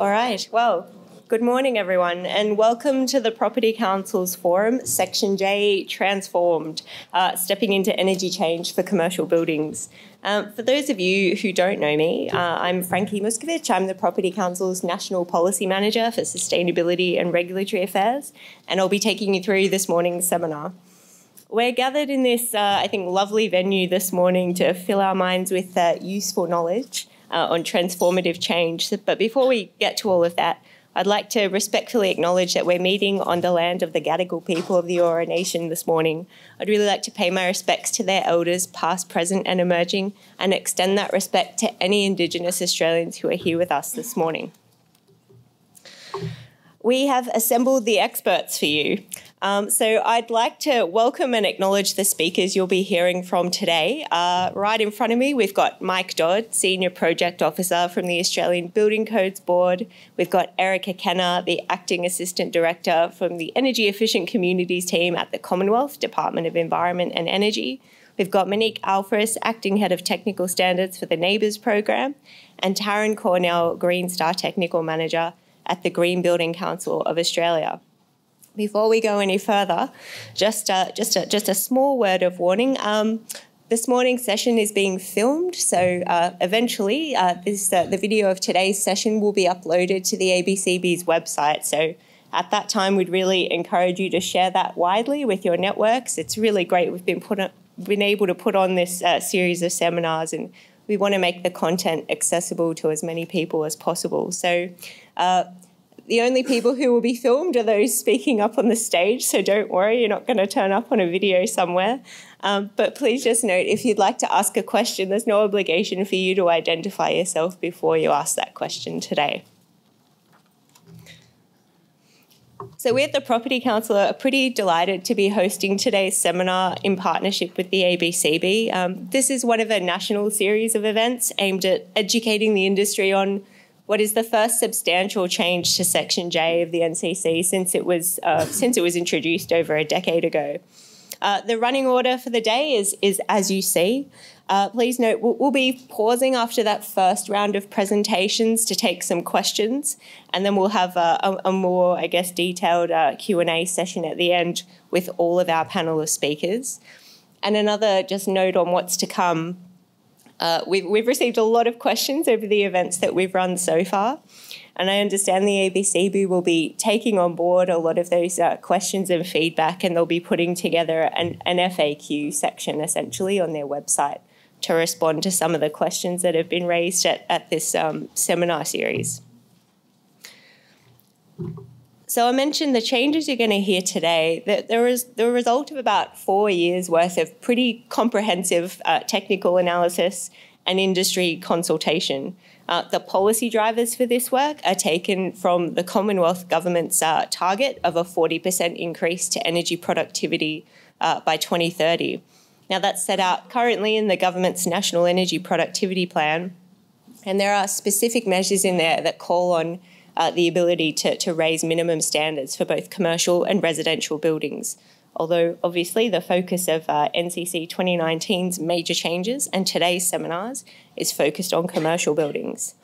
All right. Well, good morning, everyone, and welcome to the Property Council's forum, Section J Transformed, uh, stepping into energy change for commercial buildings. Um, for those of you who don't know me, uh, I'm Frankie Muskovic. I'm the Property Council's National Policy Manager for Sustainability and Regulatory Affairs, and I'll be taking you through this morning's seminar. We're gathered in this, uh, I think, lovely venue this morning to fill our minds with uh, useful knowledge uh, on transformative change. But before we get to all of that, I'd like to respectfully acknowledge that we're meeting on the land of the Gadigal people of the Eora Nation this morning. I'd really like to pay my respects to their elders, past, present, and emerging, and extend that respect to any Indigenous Australians who are here with us this morning. We have assembled the experts for you. Um, so I'd like to welcome and acknowledge the speakers you'll be hearing from today. Uh, right in front of me, we've got Mike Dodd, Senior Project Officer from the Australian Building Codes Board. We've got Erica Kenna, the Acting Assistant Director from the Energy Efficient Communities team at the Commonwealth Department of Environment and Energy. We've got Monique Alfris, Acting Head of Technical Standards for the NABERS program, and Taryn Cornell, Green Star Technical Manager at the Green Building Council of Australia. Before we go any further, just a, just a, just a small word of warning. Um, this morning's session is being filmed, so uh, eventually uh, this, uh, the video of today's session will be uploaded to the ABCB's website. So at that time, we'd really encourage you to share that widely with your networks. It's really great. We've been put on, been able to put on this uh, series of seminars, and we want to make the content accessible to as many people as possible. So uh, the only people who will be filmed are those speaking up on the stage, so don't worry, you're not going to turn up on a video somewhere. Um, but please just note if you'd like to ask a question, there's no obligation for you to identify yourself before you ask that question today. So, we at the Property Council are pretty delighted to be hosting today's seminar in partnership with the ABCB. Um, this is one of a national series of events aimed at educating the industry on what is the first substantial change to Section J of the NCC since it was uh, since it was introduced over a decade ago. Uh, the running order for the day is is as you see. Uh, please note we'll, we'll, be pausing after that first round of presentations to take some questions, and then we'll have a, a, a more, I guess, detailed uh, Q and A session at the end with all of our panel of speakers. And another just note on what's to come. Uh, we've, we've received a lot of questions over the events that we've run so far. And I understand the ABCB will be taking on board a lot of those uh, questions and feedback, and they'll be putting together an, an FAQ section essentially on their website to respond to some of the questions that have been raised at, at this um, seminar series. So I mentioned the changes you're going to hear today. That there is the result of about four years worth of pretty comprehensive uh, technical analysis and industry consultation. Uh, the policy drivers for this work are taken from the Commonwealth Government's uh, target of a 40% increase to energy productivity uh, by 2030. Now, that's set out currently in the government's National Energy Productivity Plan, and there are specific measures in there that call on uh, the ability to, to raise minimum standards for both commercial and residential buildings. Although, obviously, the focus of uh, NCC 2019's major changes and today's seminars is focused on commercial buildings.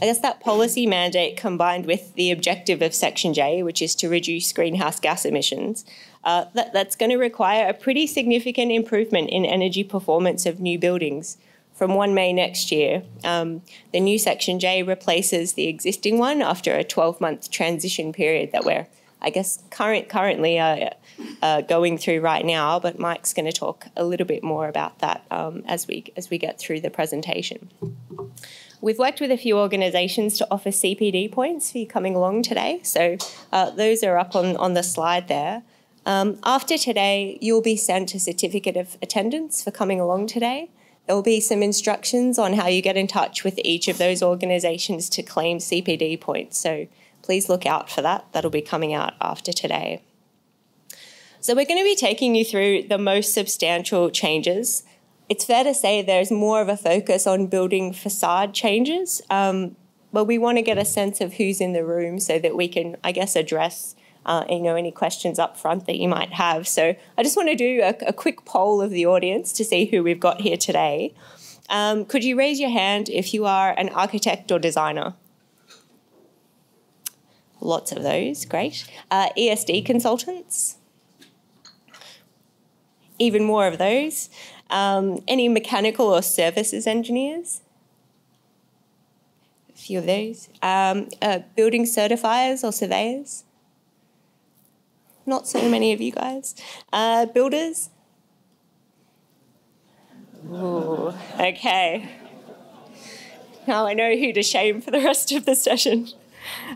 I guess that policy mandate combined with the objective of Section J, which is to reduce greenhouse gas emissions, uh, that, that's going to require a pretty significant improvement in energy performance of new buildings from 1 May next year. Um, the new Section J replaces the existing one after a 12 month transition period that we're, I guess, current, currently uh, uh, going through right now. But Mike's going to talk a little bit more about that um, as, we, as we get through the presentation. We've worked with a few organisations to offer CPD points for you coming along today. So uh, those are up on, on the slide there. Um, after today, you'll be sent a certificate of attendance for coming along today. There will be some instructions on how you get in touch with each of those organisations to claim CPD points. So please look out for that. That'll be coming out after today. So we're going to be taking you through the most substantial changes. It's fair to say there's more of a focus on building facade changes, um, but we want to get a sense of who's in the room so that we can, I guess, address uh, you know any questions up front that you might have. So I just want to do a, a quick poll of the audience to see who we've got here today. Um, could you raise your hand if you are an architect or designer? Lots of those, great. Uh, ESD consultants, even more of those. Um, any mechanical or services engineers? A few of those. Um, uh, building certifiers or surveyors? Not so many of you guys. Uh, builders? Ooh, okay. Now I know who to shame for the rest of the session.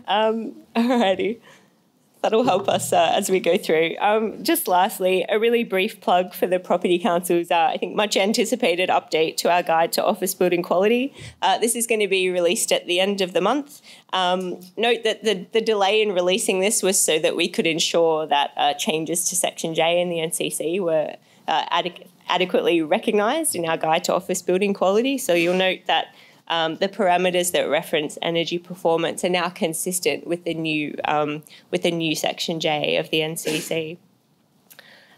Um, alrighty that'll help us uh, as we go through. Um, just lastly, a really brief plug for the Property Council's, uh, I think, much anticipated update to our guide to office building quality. Uh, this is going to be released at the end of the month. Um, note that the, the delay in releasing this was so that we could ensure that uh, changes to Section J in the NCC were uh, adequate adequately recognised in our guide to office building quality. So you'll note that um, the parameters that reference energy performance are now consistent with the new um, with the new Section J of the NCC.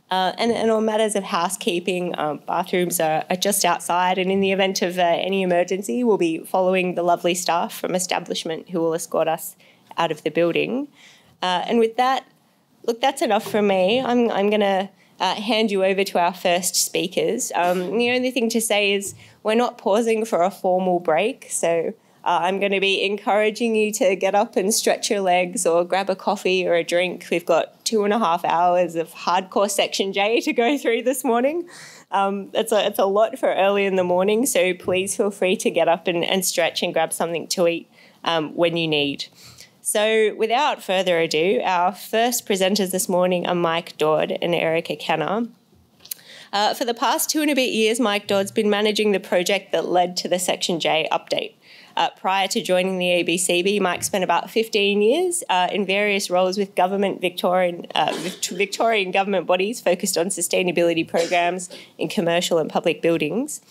Uh, and, and, on matters of housekeeping, um, bathrooms are, are, just outside, and in the event of uh, any emergency, we'll be following the lovely staff from establishment who will escort us out of the building. Uh, and with that, look, that's enough from me. I'm, I'm going to uh, hand you over to our first speakers. Um, the only thing to say is we're not pausing for a formal break, so uh, I'm going to be encouraging you to get up and stretch your legs or grab a coffee or a drink. We've got two and a half hours of hardcore Section J to go through this morning. Um, it's, a, it's a lot for early in the morning, so please feel free to get up and, and stretch and grab something to eat um, when you need. So, without further ado, our first presenters this morning are Mike Dodd and Erica Kenna. Uh, for the past two and a bit years, Mike Dodd's been managing the project that led to the Section J update. Uh, prior to joining the ABCB, Mike spent about 15 years uh, in various roles with government Victorian uh, Victorian government bodies focused on sustainability programs in commercial and public buildings.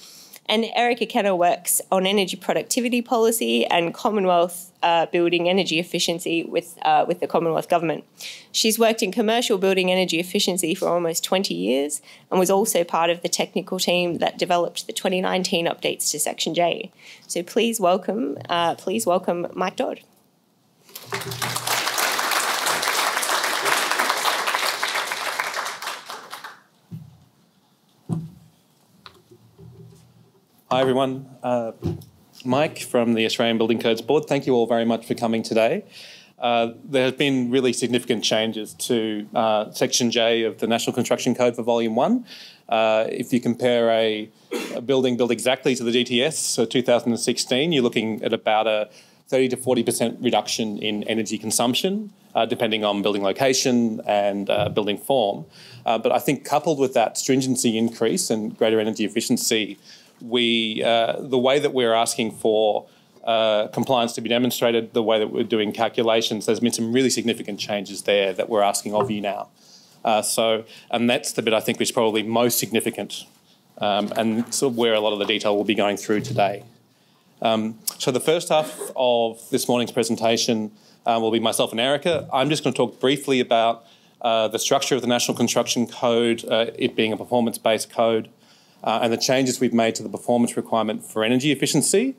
And Erica Kenna works on energy productivity policy and Commonwealth uh, building energy efficiency with, uh, with the Commonwealth Government. She's worked in commercial building energy efficiency for almost 20 years and was also part of the technical team that developed the 2019 updates to Section J. So please welcome, uh, please welcome Mike Dodd. Hi, everyone. Uh, Mike from the Australian Building Codes Board. Thank you all very much for coming today. Uh, there have been really significant changes to uh, Section J of the National Construction Code for Volume 1. Uh, if you compare a, a, building built exactly to the DTS, so 2016, you're looking at about a 30 to 40% reduction in energy consumption, uh, depending on building location and uh, building form. but I think coupled with that stringency increase and greater energy efficiency, we uh, the way that we're asking for uh, compliance to be demonstrated, the way that we're doing calculations, there's been some really significant changes there that we're asking of you now. Uh, so, and that's the bit I think is probably most significant, um, and sort of where a lot of the detail will be going through today. Um, so, the first half of this morning's presentation uh, will be myself and Erica. I'm just going to talk briefly about uh, the structure of the National Construction Code, uh, it being a performance-based code, uh, and the changes we've made to the performance requirement for energy efficiency.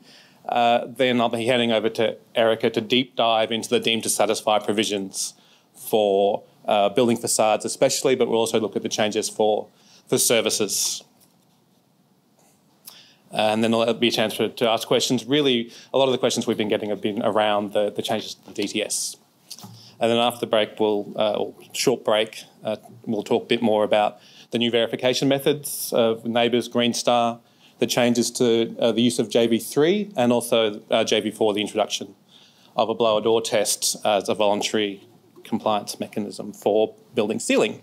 Uh, then I'll be handing over to Erica to deep dive into the deemed to satisfy provisions for uh, building facades, especially, but we'll also look at the changes for, for services. And then there'll be a chance for, to ask questions. Really, a lot of the questions we've been getting have been around the, the changes to the DTS. And then after the break, we'll, uh, short break, uh, we'll talk a bit more about the new verification methods of NABERS, Green Star, the changes to uh, the use of JV3, and also uh, JV4, the introduction of a blower door test as a voluntary compliance mechanism for building sealing.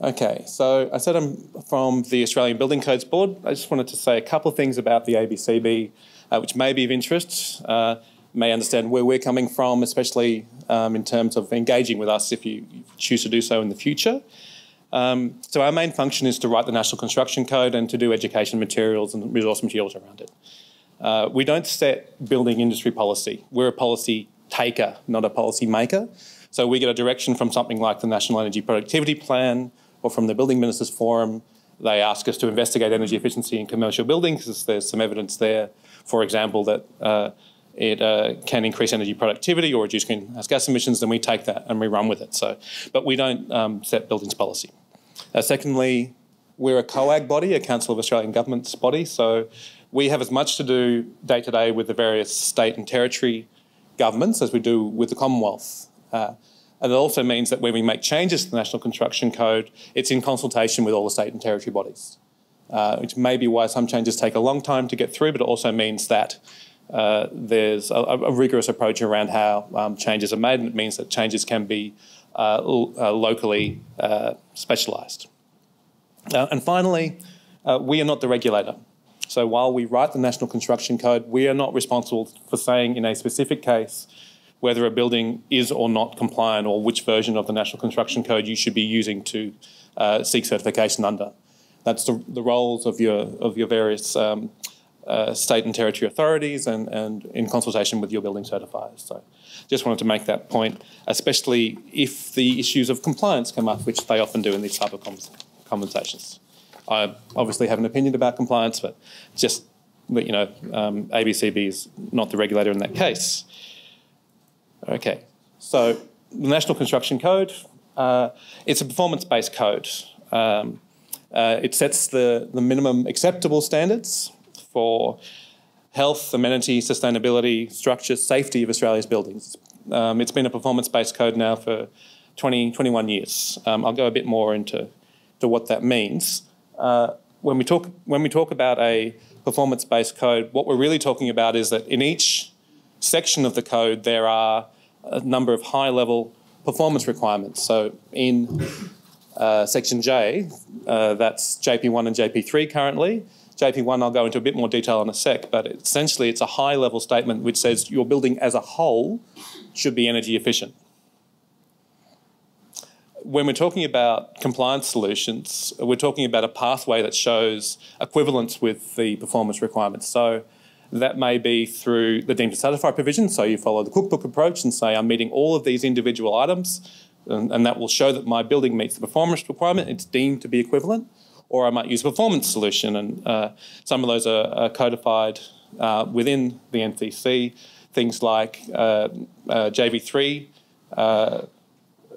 Okay, so I said I'm from the Australian Building Codes Board. I just wanted to say a couple of things about the ABCB, uh, which may be of interest, uh, may understand where we're coming from, especially um, in terms of engaging with us if you choose to do so in the future. Um, so our main function is to write the National Construction Code and to do education materials and resource materials around it. Uh, we don't set building industry policy. We're a policy taker, not a policy maker. So we get a direction from something like the National Energy Productivity Plan or from the Building Ministers Forum. They ask us to investigate energy efficiency in commercial buildings because there's some evidence there, for example, that uh, it uh, can increase energy productivity or reduce greenhouse gas emissions, then we take that and we run with it. So, but we don't um, set buildings policy. Uh, secondly, we're a COAG body, a Council of Australian Governments body, so we have as much to do day to day with the various state and territory governments as we do with the Commonwealth. Uh, and it also means that when we make changes to the National Construction Code, it's in consultation with all the state and territory bodies, uh, which may be why some changes take a long time to get through, but it also means that uh, there's a, a, rigorous approach around how um, changes are made, and it means that changes can be uh, uh locally uh, specialised. Uh, and finally, we are not the regulator. So while we write the National Construction Code, we are not responsible for saying in a specific case whether a building is or not compliant or which version of the National Construction Code you should be using to seek certification under. That's the, the, roles of your, of your various um, uh, state and territory authorities and, and in consultation with your building certifiers. So just wanted to make that point, especially if the issues of compliance come up, which they often do in these type of conversations. I obviously have an opinion about compliance, but just, you know, um, ABCB is not the regulator in that case. Okay, so the National Construction Code, uh, it's a performance-based code. Um, uh, it sets the, the minimum acceptable standards for health, amenity, sustainability, structure, safety of Australia's buildings. Um, it's been a performance-based code now for 20, 21 years. Um, I'll go a bit more into to what that means. Uh, when we talk when we talk about a performance-based code, what we're really talking about is that in each section of the code there are a number of high-level performance requirements. So in uh, section J, uh, that's JP1 and JP3 currently. JP1 I'll go into a bit more detail in a sec, but essentially it's a high-level statement which says your building as a whole should be energy efficient. When we're talking about compliance solutions, we're talking about a pathway that shows equivalence with the performance requirements. So that may be through the deemed to satisfy provision, so you follow the cookbook approach and say, I'm meeting all of these individual items, and, and that will show that my building meets the performance requirement, it's deemed to be equivalent. Or I might use a performance solution, and uh, some of those are, are codified uh, within the NCC. Things like uh, uh JV3, uh,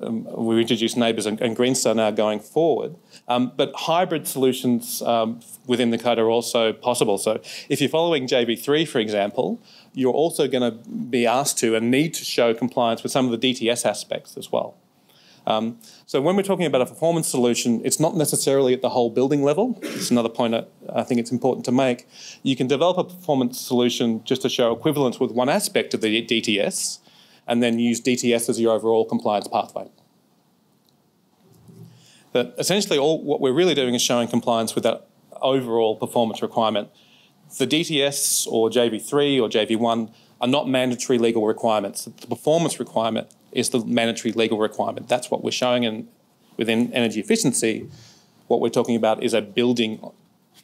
um, we introduced NABERS and, and Green Star now going forward. Um, but hybrid solutions um, within the code are also possible. So if you're following JV3, for example, you're also going to be asked to and need to show compliance with some of the DTS aspects as well. Um, so when we're talking about a performance solution, it's not necessarily at the whole building level. It's another point I, I think it's important to make. You can develop a performance solution just to show equivalence with one aspect of the DTS, and then use DTS as your overall compliance pathway. But essentially, all what we're really doing is showing compliance with that overall performance requirement. The DTS or JV3 or JV1 are not mandatory legal requirements. The performance requirement is the mandatory legal requirement. That's what we're showing And within energy efficiency. What we're talking about is a building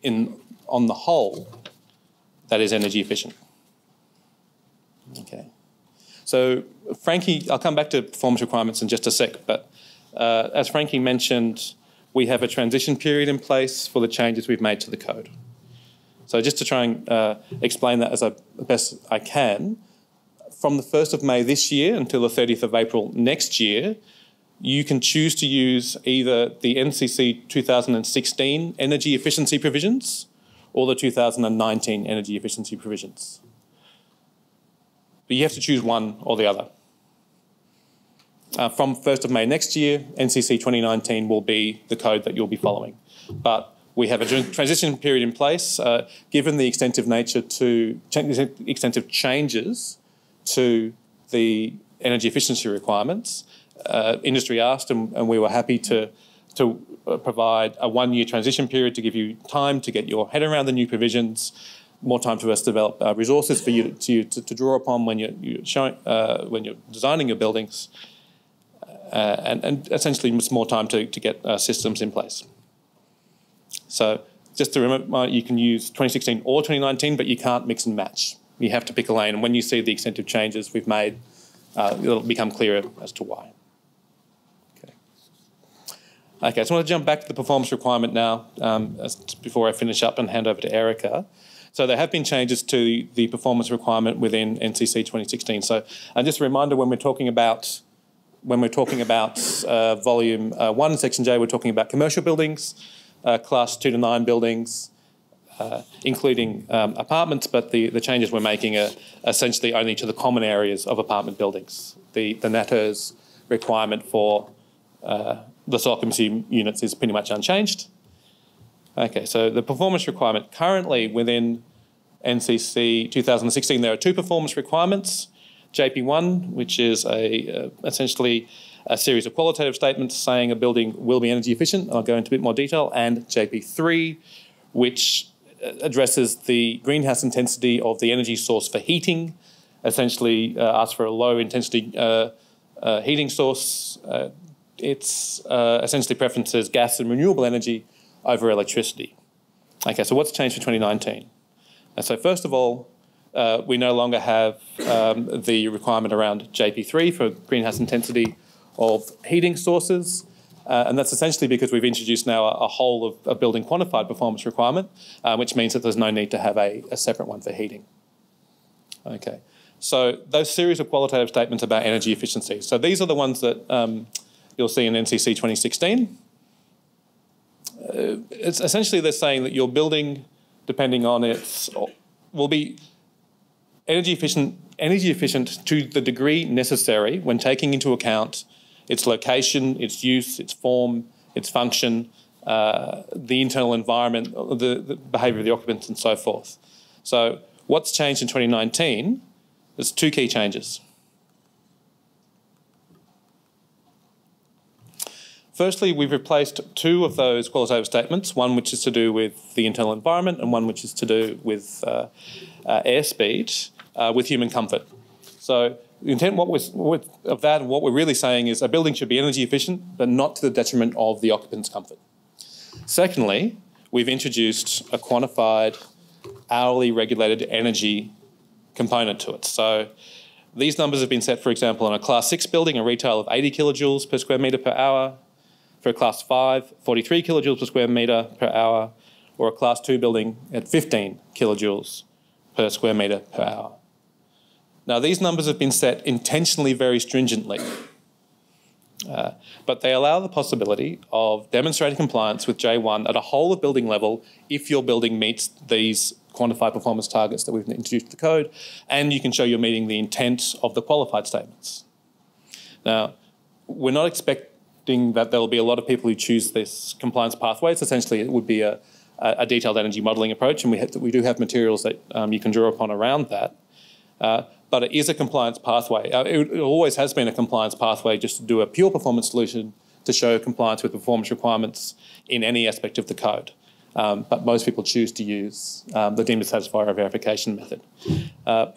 in, on the whole that is energy efficient. Okay. So Frankie, I'll come back to performance requirements in just a sec, but uh, as Frankie mentioned, we have a transition period in place for the changes we've made to the code. So just to try and uh, explain that as I, best I can, from the 1st of May this year until the 30th of April next year, you can choose to use either the NCC 2016 energy efficiency provisions or the 2019 energy efficiency provisions. But you have to choose one or the other. Uh, from 1st of May next year, NCC 2019 will be the code that you'll be following. But we have a transition period in place, uh, given the extensive nature to, extensive changes to the energy efficiency requirements. Uh, industry asked and, and, we were happy to, to uh, provide a one-year transition period to give you time to get your head around the new provisions, more time for us to develop uh, resources for you to, to, to, draw upon when you're, you're showing, uh, when you're designing your buildings, uh, and, and, essentially it's more time to, to get uh, systems in place. So just to remember, you can use 2016 or 2019, but you can't mix and match. You have to pick a lane, and when you see the extent of changes we've made, uh, it'll become clearer as to why. Okay. Okay, so I want to jump back to the performance requirement now um, before I finish up and hand over to Erica. So there have been changes to the performance requirement within NCC 2016. So, and just a reminder when we're talking about when we're talking about uh, volume uh, one, section J, we're talking about commercial buildings, uh, class two to nine buildings, uh, including um, apartments, but the, the changes we're making are essentially only to the common areas of apartment buildings. The, the NatHERS requirement for uh, the occupancy units is pretty much unchanged. Okay, so the performance requirement currently within NCC 2016, there are two performance requirements. JP1, which is a uh, essentially a series of qualitative statements saying a building will be energy efficient. I'll go into a bit more detail. And JP3, which addresses the greenhouse intensity of the energy source for heating, essentially uh, asks for a low intensity uh, uh heating source. Uh, it's essentially preferences gas and renewable energy over electricity. Okay, so what's changed for 2019? And so first of all, uh, we no longer have um, the requirement around JP3 for greenhouse intensity of heating sources. Uh, and that's essentially because we've introduced now a, a whole of a building quantified performance requirement, uh, which means that there's no need to have a, a separate one for heating. Okay, so those series of qualitative statements about energy efficiency. So these are the ones that um, you'll see in NCC 2016. Uh, it's essentially they're saying that your building, depending on its, will be energy efficient, energy efficient to the degree necessary when taking into account its location, its use, its form, its function, uh, the internal environment, the, the behaviour of the occupants, and so forth. So, what's changed in 2019? There's two key changes. Firstly, we've replaced two of those qualitative statements, one which is to do with the internal environment and one which is to do with uh, uh, airspeed uh, with human comfort. So the intent what we're, of that, what we're really saying is a building should be energy efficient, but not to the detriment of the occupant's comfort. Secondly, we've introduced a quantified hourly regulated energy component to it. So these numbers have been set, for example, on a class 6 building, a retail of 80 kilojoules per square metre per hour, for a class 5, 43 kilojoules per square metre per hour, or a class 2 building at 15 kilojoules per square metre per hour. Now, these numbers have been set intentionally very stringently, uh, but they allow the possibility of demonstrating compliance with J1 at a whole of building level if your building meets these quantified performance targets that we've introduced to the code, and you can show you're meeting the intent of the qualified statements. Now, we're not expecting that there will be a lot of people who choose this compliance pathway. It's essentially, it would be a, a detailed energy modelling approach, and we, have, we do have materials that um, you can draw upon around that. Uh, but it is a compliance pathway. Uh, it, it, always has been a compliance pathway just to do a pure performance solution to show compliance with performance requirements in any aspect of the code. Um, but most people choose to use um, the deemed to satisfy verification method. Uh,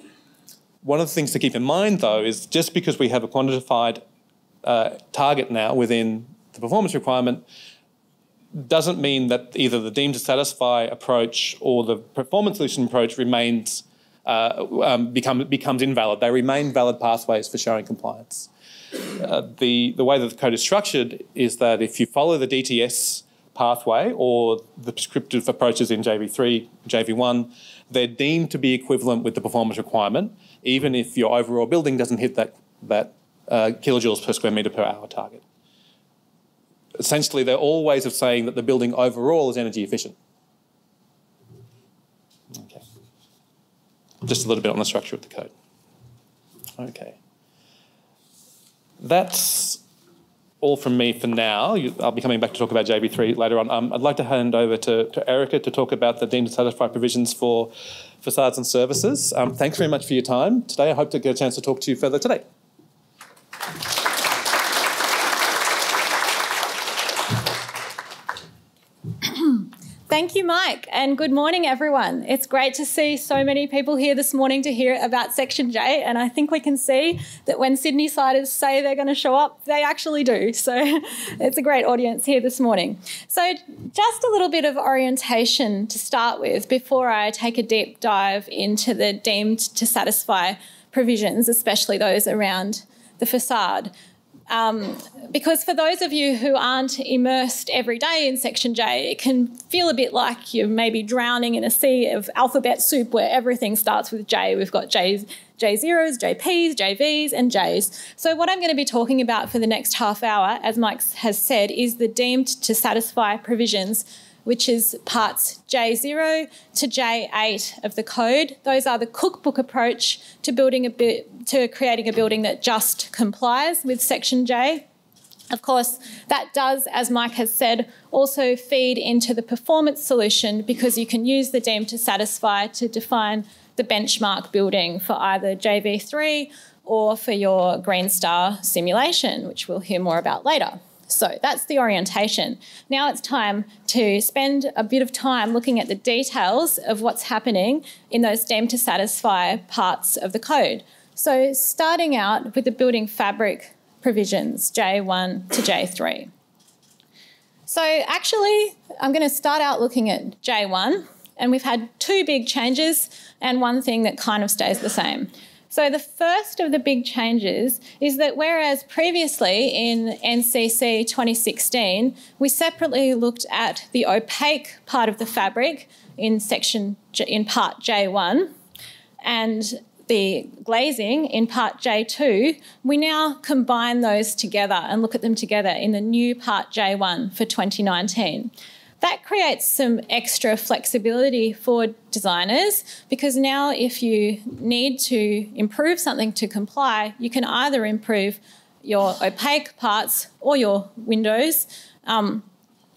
one of the things to keep in mind, though, is just because we have a quantified uh, target now within the performance requirement doesn't mean that either the deemed to satisfy approach or the performance solution approach remains uh, um, become, becomes invalid. They remain valid pathways for showing compliance. Uh, the, the way that the code is structured is that if you follow the DTS pathway or the prescriptive approaches in JV3, JV1, they're deemed to be equivalent with the performance requirement, even if your overall building doesn't hit that, that uh, kilojoules per square metre per hour target. Essentially, they're all ways of saying that the building overall is energy efficient. Just a little bit on the structure of the code. Okay. That's all from me for now. I'll be coming back to talk about JV3 later on. Um, I'd like to hand over to, to Erica to talk about the deemed satisfied provisions for facades and services. Um, thanks very much for your time today. I hope to get a chance to talk to you further today. Thank you, Mike, and good morning, everyone. It's great to see so many people here this morning to hear about Section J, and I think we can see that when Sydney siders say they're going to show up, they actually do. So it's a great audience here this morning. So, just a little bit of orientation to start with before I take a deep dive into the deemed to satisfy provisions, especially those around the facade Um, because for those of you who aren't immersed every day in Section J, it can feel a bit like you're maybe drowning in a sea of alphabet soup where everything starts with J. We've got J's, J0s, JPs, JVs, and Js. So, what I'm going to be talking about for the next half hour, as Mike has said, is the deemed to satisfy provisions which is parts J0 to J8 of the code. Those are the cookbook approach to building a bit, to creating a building that just complies with section J. Of course, that does, as Mike has said, also feed into the performance solution because you can use the deemed to satisfy to define the benchmark building for either JV3 or for your Green Star simulation, which we'll hear more about later. So that's the orientation. Now it's time to spend a bit of time looking at the details of what's happening in those deemed to satisfy parts of the code. So starting out with the building fabric provisions, J1 to J3. So actually, I'm going to start out looking at J1, and we've had two big changes and one thing that kind of stays the same. So, the first of the big changes is that whereas previously in NCC 2016, we separately looked at the opaque part of the fabric in section in part J1 and the glazing in part J2, we now combine those together and look at them together in the new part J1 for 2019 that creates some extra flexibility for designers because now if you need to improve something to comply, you can either improve your opaque parts or your windows. Um,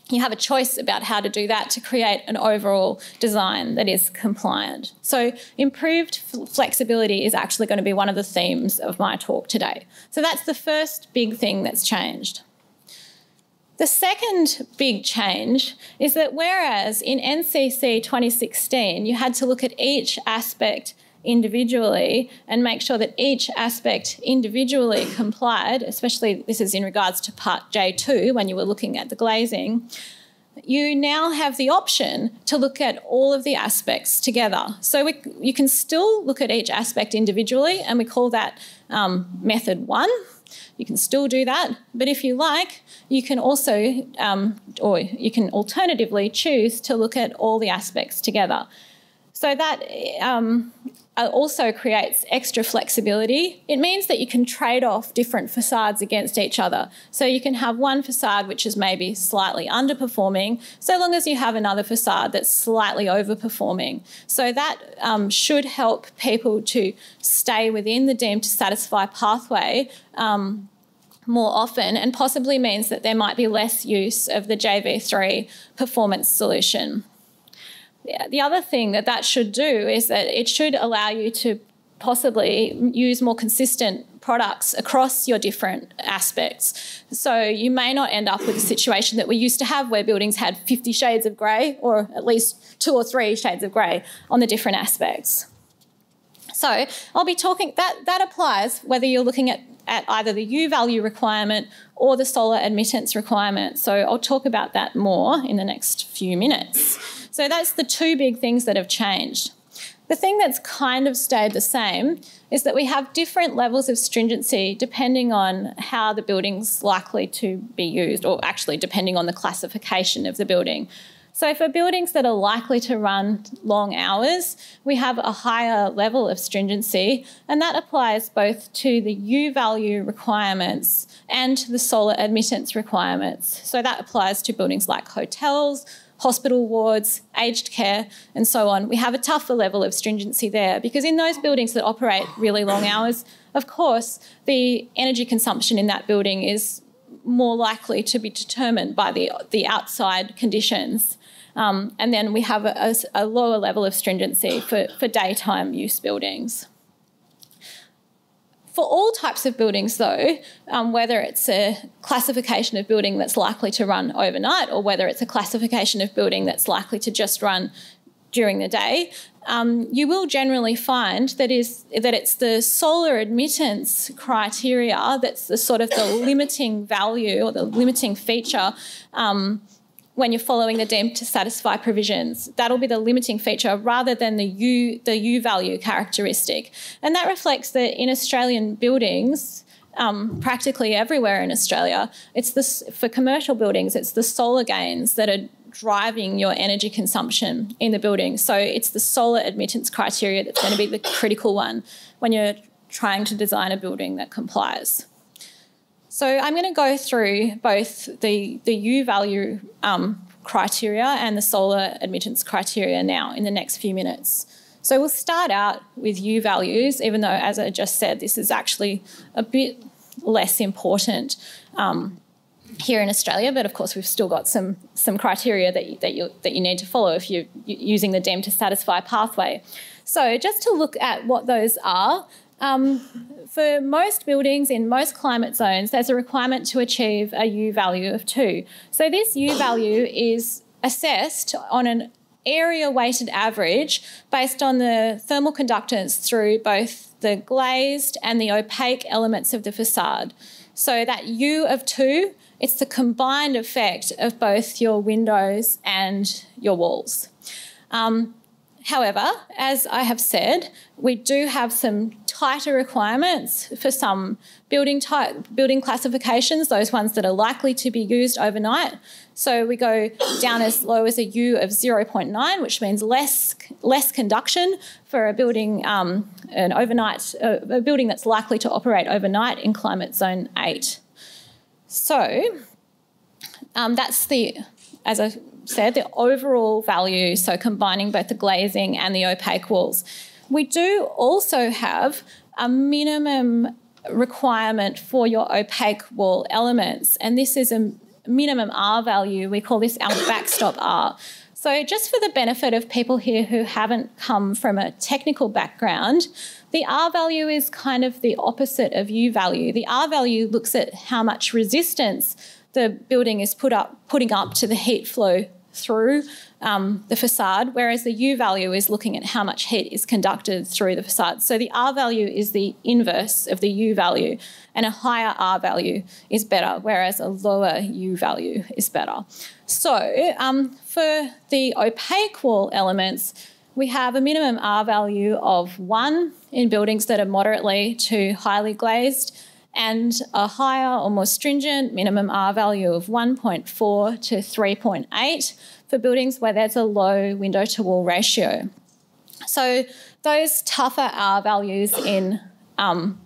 you have a choice about how to do that to create an overall design that is compliant. So, improved flexibility is actually going to be one of the themes of my talk today. So, that's the first big thing that's changed. The second big change is that whereas in NCC 2016 you had to look at each aspect individually and make sure that each aspect individually complied, especially this is in regards to part J2 when you were looking at the glazing, you now have the option to look at all of the aspects together. So we, you can still look at each aspect individually, and we call that um, method one. You can still do that, but if you like, you can also, um, or you can alternatively choose to look at all the aspects together. So that um, also creates extra flexibility. It means that you can trade off different facades against each other. So you can have one facade which is maybe slightly underperforming, so long as you have another facade that's slightly overperforming. So that um, should help people to stay within the deemed to satisfy pathway. Um, more often, and possibly means that there might be less use of the JV3 performance solution. The other thing that that should do is that it should allow you to possibly use more consistent products across your different aspects. So you may not end up with a situation that we used to have where buildings had 50 shades of grey or at least two or three shades of grey on the different aspects. So I'll be talking that that applies whether you're looking at at either the U value requirement or the solar admittance requirement. So I'll talk about that more in the next few minutes. So that's the two big things that have changed. The thing that's kind of stayed the same is that we have different levels of stringency depending on how the building's likely to be used, or actually depending on the classification of the building. So, for buildings that are likely to run long hours, we have a higher level of stringency, and that applies both to the U value requirements and to the solar admittance requirements. So, that applies to buildings like hotels, hospital wards, aged care, and so on. We have a tougher level of stringency there because in those buildings that operate really long hours, of course, the energy consumption in that building is more likely to be determined by the, the outside conditions. Um, and then we have a, a, lower level of stringency for, for daytime use buildings. For all types of buildings, though, um, whether it's a classification of building that's likely to run overnight or whether it's a classification of building that's likely to just run during the day, um, you will generally find that is that it's the solar admittance criteria that's the sort of the limiting value or the limiting feature um, when you're following the deemed to satisfy provisions. That'll be the limiting feature rather than the U, the U value characteristic. And that reflects that in Australian buildings, um, practically everywhere in Australia. It's this for commercial buildings. It's the solar gains that are driving your energy consumption in the building. So it's the solar admittance criteria that's going to be the critical one when you're trying to design a building that complies. So I'm going to go through both the, the U value um, criteria and the solar admittance criteria now in the next few minutes. So we'll start out with U values, even though, as I just said, this is actually a bit less important um, here in Australia. But of course, we've still got some some criteria that you, that you that you need to follow if you're using the deemed to satisfy pathway. So just to look at what those are. Um, for most buildings in most climate zones, there's a requirement to achieve a U value of two. So this U value is assessed on an area weighted average based on the thermal conductance through both the glazed and the opaque elements of the facade. So that U of two, it's the combined effect of both your windows and your walls. Um, however, as I have said, we do have some tighter requirements for some building type building classifications, those ones that are likely to be used overnight. So we go down as low as a U of 0.9, which means less less conduction for a building, um, an overnight uh, a building that's likely to operate overnight in climate zone eight. So um, that's the, as I said, the overall value. So combining both the glazing and the opaque walls. We do also have a minimum requirement for your opaque wall elements, and this is a minimum R value. We call this our backstop R. So, just for the benefit of people here who haven't come from a technical background, the R value is kind of the opposite of U value. The R value looks at how much resistance the building is put up, putting up to the heat flow through um, the facade, whereas the U value is looking at how much heat is conducted through the facade. So the R value is the inverse of the U value, and a higher R value is better, whereas a lower U value is better. So um, for the opaque wall elements, we have a minimum R value of 1 in buildings that are moderately to highly glazed and a higher or more stringent minimum R value of 1.4 to 3.8 for buildings where there's a low window to wall ratio. So those tougher R values in um,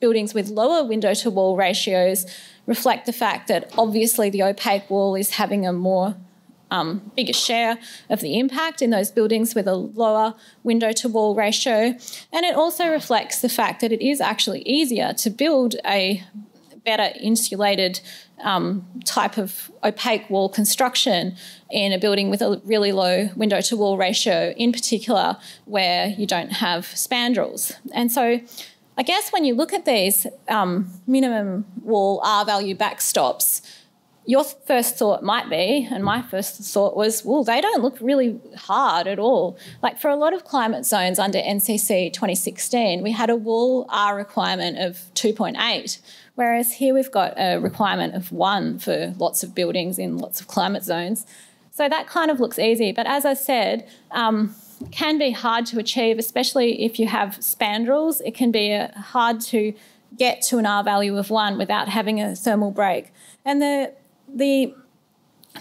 buildings with lower window to wall ratios reflect the fact that obviously the opaque wall is having a more um, bigger share of the impact in those buildings with a lower window to wall ratio. And it also reflects the fact that it is actually easier to build a better insulated um, type of opaque wall construction in a building with a really low window to wall ratio, in particular where you don't have spandrels. And so I guess when you look at these um, minimum wall R value backstops, your first thought might be, and my first thought was, well, they don't look really hard at all. Like for a lot of climate zones under NCC 2016, we had a wool R requirement of 2.8, whereas here we've got a requirement of one for lots of buildings in lots of climate zones. So that kind of looks easy. But as I said, um, can be hard to achieve, especially if you have spandrels. It can be uh, hard to get to an R value of one without having a thermal break. And the the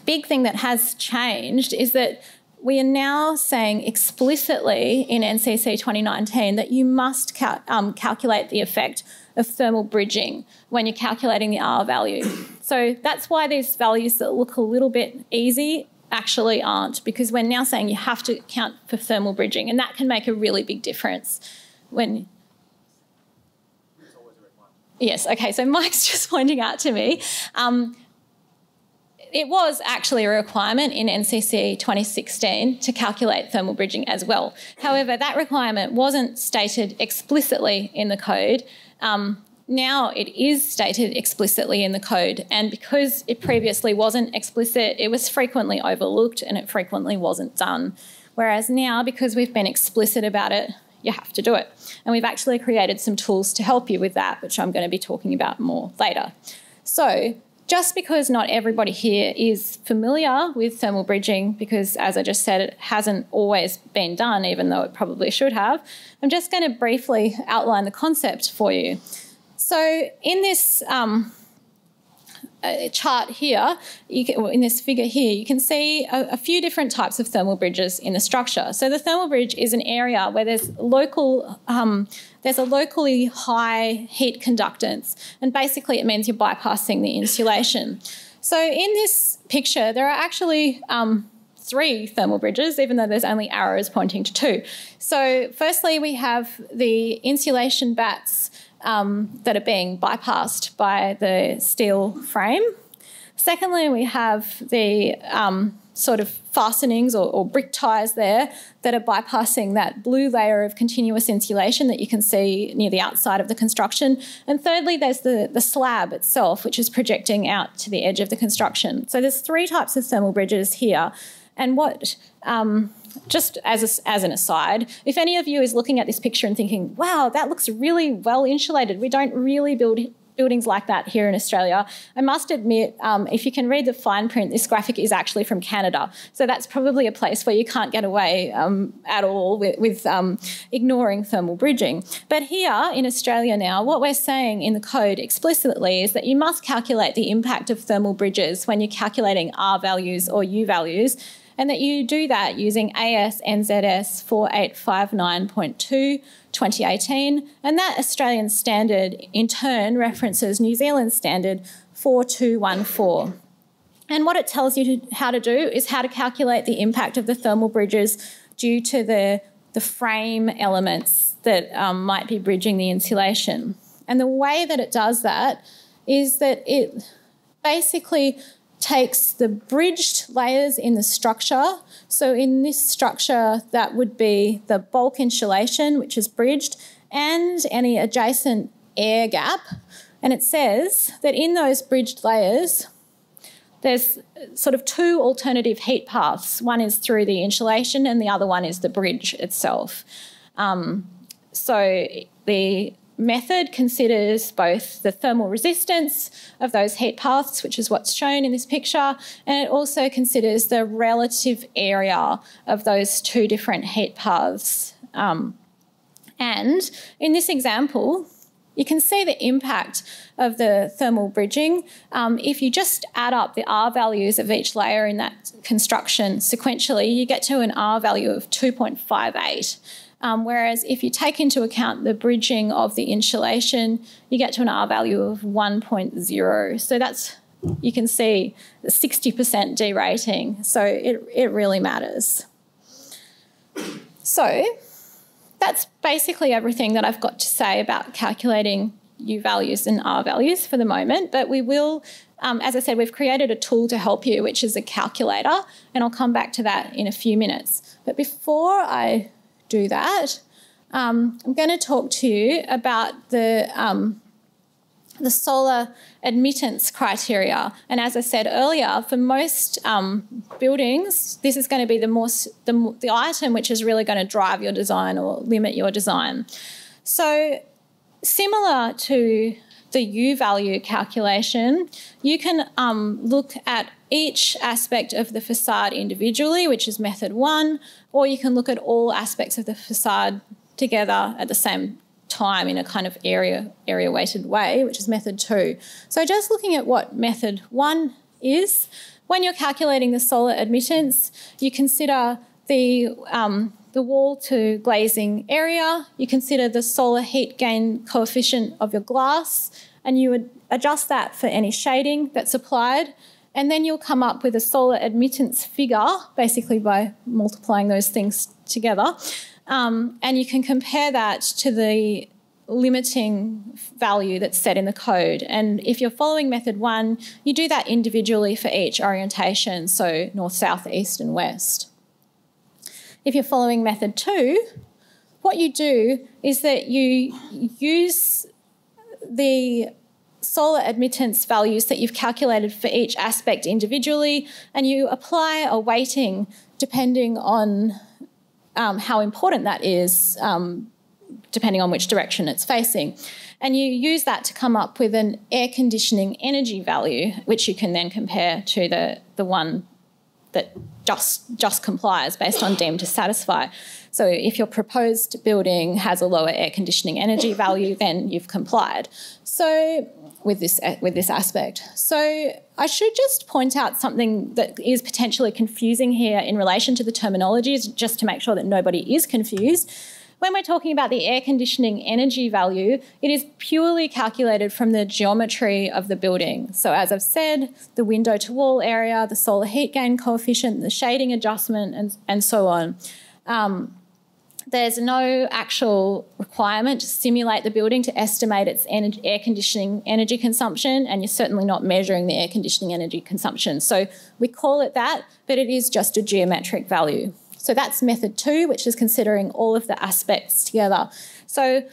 big thing that has changed is that we are now saying explicitly in NCC 2019 that you must cal- um, calculate the effect of thermal bridging when you're calculating the R value. So that's why these values that look a little bit easy actually aren't, because we're now saying you have to account for thermal bridging, and that can make a really big difference when. Yes, okay, so Mike's just pointing out to me. Um, it was actually a requirement in NCC 2016 to calculate thermal bridging as well. However, that requirement wasn't stated explicitly in the code. Um, now it is stated explicitly in the code, and because it previously wasn't explicit, it was frequently overlooked and it frequently wasn't done. Whereas now, because we've been explicit about it, you have to do it. And we've actually created some tools to help you with that, which I'm going to be talking about more later. So, just because not everybody here is familiar with thermal bridging, because as I just said, it hasn't always been done, even though it probably should have, I'm just going to briefly outline the concept for you. So in this um, uh, chart here, can, in this figure here, you can see a, a, few different types of thermal bridges in the structure. So the thermal bridge is an area where there's local, um, there's a locally high heat conductance, and basically it means you're bypassing the insulation. So in this picture, there are actually um, three thermal bridges, even though there's only arrows pointing to two. So firstly, we have the insulation batts um, that are being bypassed by the steel frame. Secondly, we have the um, sort of fastenings or, or, brick ties there that are bypassing that blue layer of continuous insulation that you can see near the outside of the construction. And thirdly, there's the, the slab itself, which is projecting out to the edge of the construction. So there's three types of thermal bridges here. And what um, just as, a, as an aside, if any of you is looking at this picture and thinking, wow, that looks really well insulated, we don't really build buildings like that here in Australia. I must admit, um, if you can read the fine print, this graphic is actually from Canada. So that's probably a place where you can't get away um, at all with, with um, ignoring thermal bridging. But here in Australia now, what we're saying in the code explicitly is that you must calculate the impact of thermal bridges when you're calculating R values or U values and that you do that using AS NZS 4859.2 2018, and that Australian standard in turn references New Zealand standard 4214. And what it tells you to, how to do is how to calculate the impact of the thermal bridges due to the, the frame elements that um, might be bridging the insulation. And the way that it does that is that it basically takes the bridged layers in the structure. So in this structure, that would be the bulk insulation, which is bridged, and any adjacent air gap. And it says that in those bridged layers, there's sort of two alternative heat paths. One is through the insulation, and the other one is the bridge itself. Um, so the method considers both the thermal resistance of those heat paths, which is what's shown in this picture, and it also considers the relative area of those two different heat paths. Um, and in this example, you can see the impact of the thermal bridging. Um, if you just add up the R values of each layer in that construction sequentially, you get to an R value of 2.58. Um, whereas if you take into account the bridging of the insulation, you get to an R value of 1.0. So that's, you can see, 60% derating. So it, it really matters. So that's basically everything that I've got to say about calculating U values and R values for the moment, but we will um, as I said, we've created a tool to help you, which is a calculator, and I'll come back to that in a few minutes. But before I do that. Um, I'm going to talk to you about the um, the solar admittance criteria. And as I said earlier, for most um, buildings, this is going to be the most the, the item which is really going to drive your design or limit your design. So similar to the U value calculation, you can um, look at each aspect of the facade individually, which is method one, or you can look at all aspects of the facade together at the same time in a kind of area area weighted way, which is method two. So just looking at what method one is, when you're calculating the solar admittance, you consider the um, the wall to glazing area, you consider the solar heat gain coefficient of your glass, and you would adjust that for any shading that's applied. And then you'll come up with a solar admittance figure, basically by multiplying those things together. Um, and you can compare that to the limiting value that's set in the code. And if you're following method one, you do that individually for each orientation, so north, south, east, and west. If you're following method two, what you do is that you use the solar admittance values that you've calculated for each aspect individually, and you apply a weighting depending on um, how important that is, um, depending on which direction it's facing. And you use that to come up with an air conditioning energy value, which you can then compare to the, the one that just just complies based on deemed to satisfy. So if your proposed building has a lower air conditioning energy value, then you've complied. So with this with this aspect. So I should just point out something that is potentially confusing here in relation to the terminologies, just to make sure that nobody is confused. When we're talking about the air conditioning energy value, it is purely calculated from the geometry of the building. So, as I've said, the window to wall area, the solar heat gain coefficient, the shading adjustment, and, and so on. Um, there's no actual requirement to simulate the building to estimate its air conditioning energy consumption, and you're certainly not measuring the air conditioning energy consumption. So we call it that, but it is just a geometric value. So that's method two, which is considering all of the aspects together. So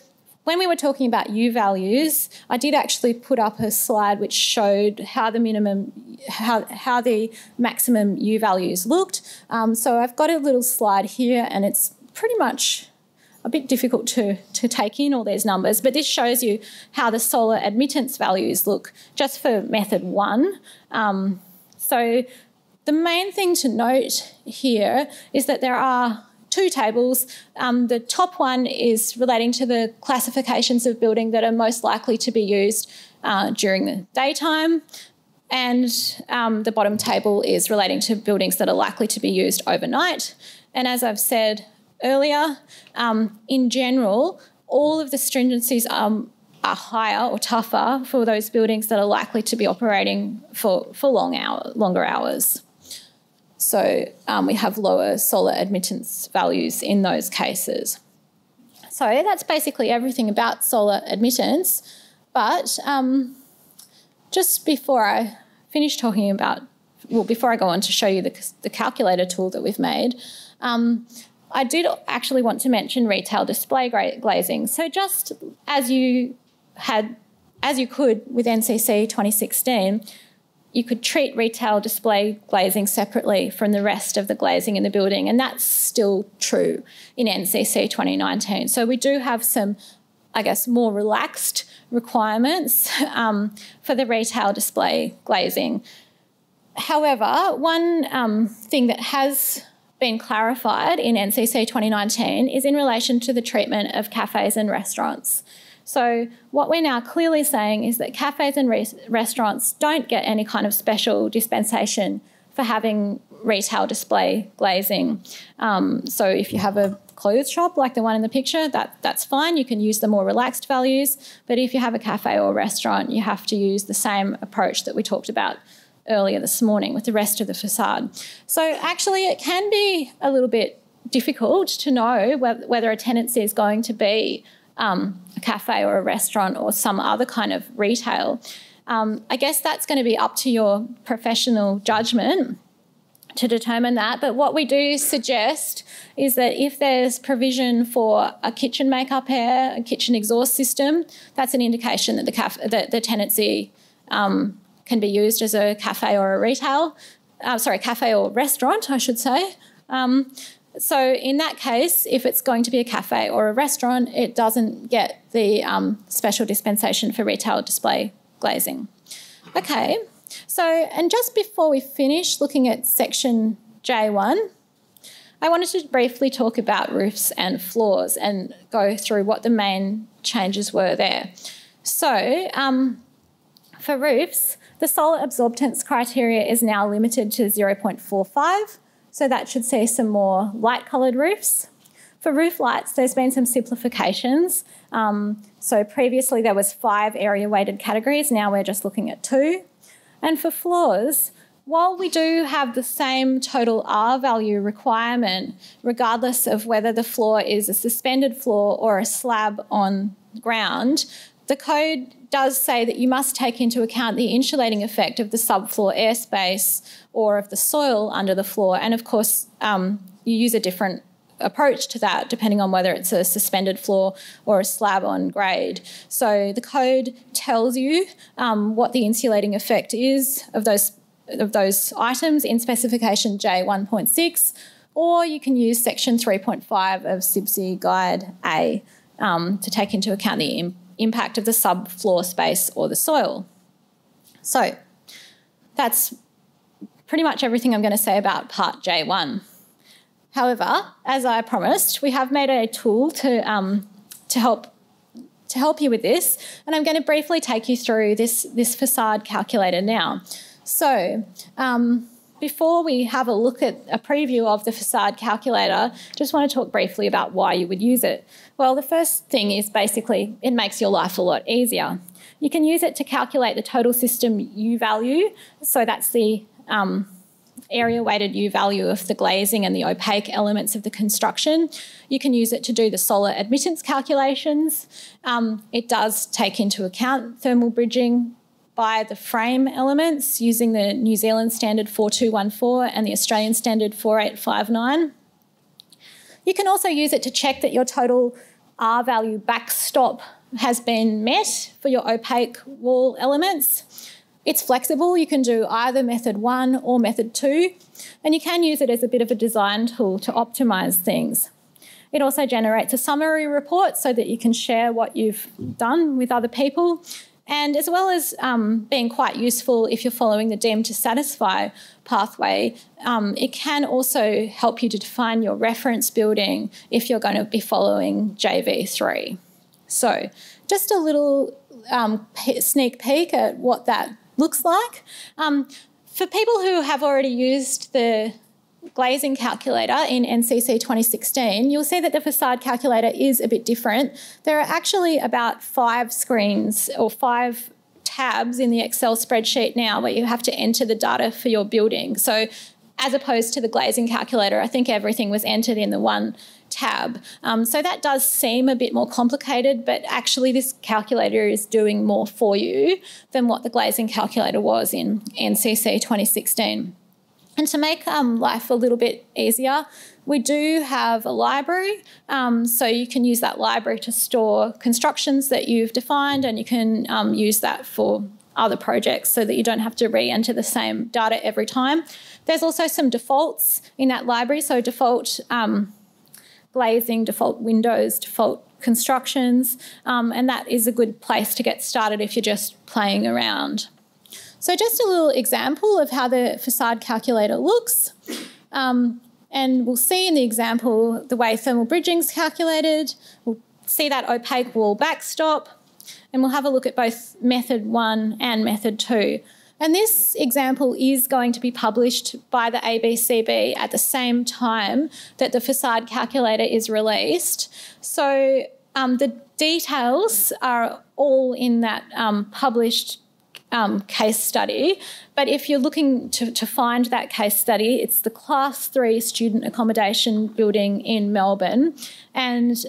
when we were talking about U values, I did actually put up a slide which showed how the minimum, how, how the maximum U values looked. Um, so I've got a little slide here and it's pretty much a bit difficult to, to take in all these numbers, but this shows you how the solar admittance values look just for method one. Um, so the main thing to note here is that there are two tables. Um, the top one is relating to the classifications of building that are most likely to be used uh, during the daytime. And um, the bottom table is relating to buildings that are likely to be used overnight. And as I've said earlier, um, in general, all of the stringencies are, are higher or tougher for those buildings that are likely to be operating for, for long hour, longer hours. So um, we have lower solar admittance values in those cases. So that's basically everything about solar admittance. But um, just before I finish talking about, well, before I go on to show you the, the calculator tool that we've made, um, I did actually want to mention retail display glazing. So just as you had, as you could with NCC 2016, you could treat retail display glazing separately from the rest of the glazing in the building, and that's still true in NCC 2019. So we do have some, I guess, more relaxed requirements um, for the retail display glazing. However, one um, thing that has been clarified in NCC 2019 is in relation to the treatment of cafes and restaurants. So, what we're now clearly saying is that cafes and re- restaurants don't get any kind of special dispensation for having retail display glazing. Um, so, if you have a clothes shop like the one in the picture, that, that's fine. You can use the more relaxed values. But if you have a cafe or restaurant, you have to use the same approach that we talked about earlier this morning with the rest of the facade. So, actually, it can be a little bit difficult to know whether a tenancy is going to be um, a cafe or a restaurant or some other kind of retail. Um, I guess that's going to be up to your professional judgment to determine that. But what we do suggest is that if there's provision for a kitchen makeup air, a kitchen exhaust system, that's an indication that the, caf- that the tenancy um, can be used as a cafe or a retail, uh, sorry, cafe or restaurant, I should say. Um, so in that case, if it's going to be a cafe or a restaurant, it doesn't get the um, special dispensation for retail display glazing. Okay, so and just before we finish looking at section J1, I wanted to briefly talk about roofs and floors and go through what the main changes were there. So um, for roofs, the solar absorptance criteria is now limited to 0.45 so that should see some more light coloured roofs. For roof lights, there's been some simplifications. Um, so previously there was five area weighted categories, now we're just looking at two. And for floors, while we do have the same total R value requirement, regardless of whether the floor is a suspended floor or a slab on ground, the code does say that you must take into account the insulating effect of the subfloor airspace or of the soil under the floor. And of course, um, you use a different approach to that depending on whether it's a suspended floor or a slab on grade. So the code tells you um, what the insulating effect is of those of those items in specification J1.6, or you can use section 3.5 of CIBSE Guide A um, to take into account the impact of the subfloor space or the soil. So that's pretty much everything I'm going to say about part J1. However, as I promised, we have made a tool to, um, to help to help you with this, and I'm going to briefly take you through this, this facade calculator now. So, um, before we have a look at a preview of the facade calculator, just want to talk briefly about why you would use it. Well, the first thing is basically it makes your life a lot easier. You can use it to calculate the total system U value, so that's the um, area weighted U value of the glazing and the opaque elements of the construction. You can use it to do the solar admittance calculations. Um, it does take into account thermal bridging by the frame elements using the New Zealand standard 4214 and the Australian standard 4859. You can also use it to check that your total R value backstop has been met for your opaque wall elements. It's flexible, you can do either method one or method two, and you can use it as a bit of a design tool to optimise things. It also generates a summary report so that you can share what you've done with other people. And as well as um, being quite useful if you're following the deemed to satisfy pathway, um, it can also help you to define your reference building if you're going to be following JV3. So, just a little um, sneak peek at what that looks like. Um, for people who have already used the glazing calculator in NCC 2016, you'll see that the facade calculator is a bit different. There are actually about five screens or five tabs in the Excel spreadsheet now where you have to enter the data for your building. So as opposed to the glazing calculator, I think everything was entered in the one tab. Um, so that does seem a bit more complicated, but actually this calculator is doing more for you than what the glazing calculator was in NCC 2016. And to make um, life a little bit easier, we do have a library, um, so you can use that library to store constructions that you've defined, and you can um, use that for other projects so that you don't have to re-enter the same data every time. There's also some defaults in that library, so default um, glazing, default windows, default constructions, um, and that is a good place to get started if you're just playing around. So just a little example of how the facade calculator looks. Um, and we'll see in the example the way thermal bridging is calculated. We'll see that opaque wall backstop, and we'll have a look at both method one and method two. And this example is going to be published by the ABCB at the same time that the facade calculator is released. So um, the details are all in that um, published um, case study. But if you're looking to, to find that case study, it's the Class 3 student accommodation building in Melbourne. And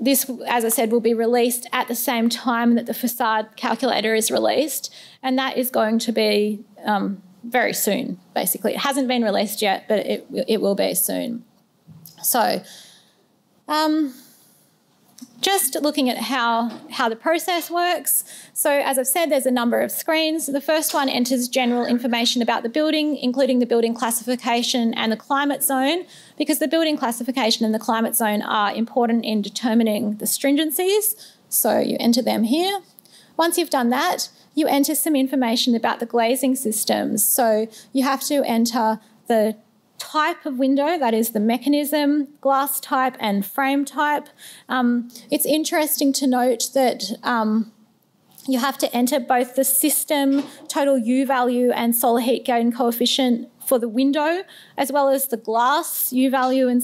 this, as I said, will be released at the same time that the facade calculator is released, and that is going to be um, very soon, basically. It hasn't been released yet, but it, it will be soon. So, um, just looking at how, how the process works. So as I've said, there's a number of screens. The first one enters general information about the building, including the building classification and the climate zone, because the building classification and the climate zone are important in determining the stringencies. So you enter them here. Once you've done that, you enter some information about the glazing systems. So you have to enter the type of window, that is the mechanism, glass type, and frame type. Um, it's interesting to note that. Um, you have to enter both the system total U value and solar heat gain coefficient for the window, as well as the glass U value and,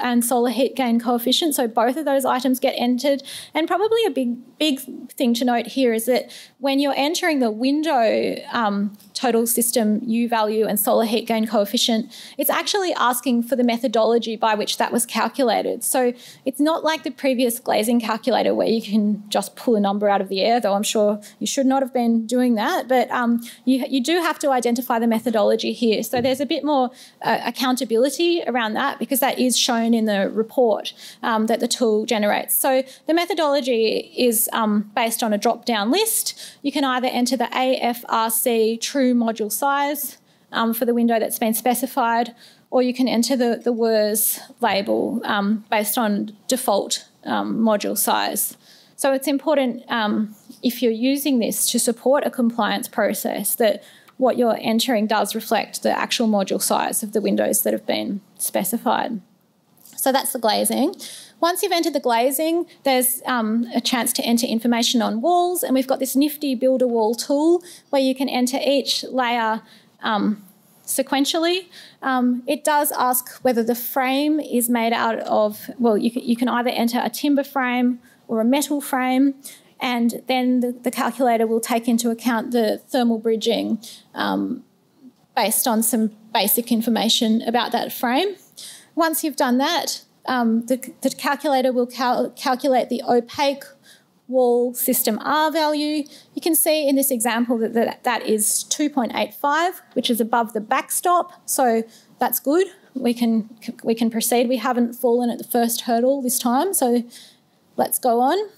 and solar heat gain coefficient. So both of those items get entered. And probably a big, big thing to note here is that when you're entering the window um, total system U value and solar heat gain coefficient, it's actually asking for the methodology by which that was calculated. So it's not like the previous glazing calculator where you can just pull a number out of the air, though I'm sure you should not have been doing that. But um, you, you do have to identify the methodology here. So there's a bit more uh, accountability around that because that is shown in the report um, that the tool generates. So the methodology is um, based on a drop down list. You can either enter the AFRC true module size um, for the window that's been specified, or you can enter the, the WERS label um, based on default um, module size. So it's important um, if you're using this to support a compliance process that what you're entering does reflect the actual module size of the windows that have been specified. So that's the glazing. Once you've entered the glazing, there's um, a chance to enter information on walls, and we've got this nifty builder wall tool where you can enter each layer um, sequentially. Um, it does ask whether the frame is made out of, well, you can, you can either enter a timber frame or a metal frame, and then the, the calculator will take into account the thermal bridging um, based on some basic information about that frame. Once you've done that, um, the, the, calculator will cal calculate the opaque wall system R value. You can see in this example that that, that is 2.85, which is above the backstop, so that's good. We can, we can proceed. We haven't fallen at the first hurdle this time, so let's go on.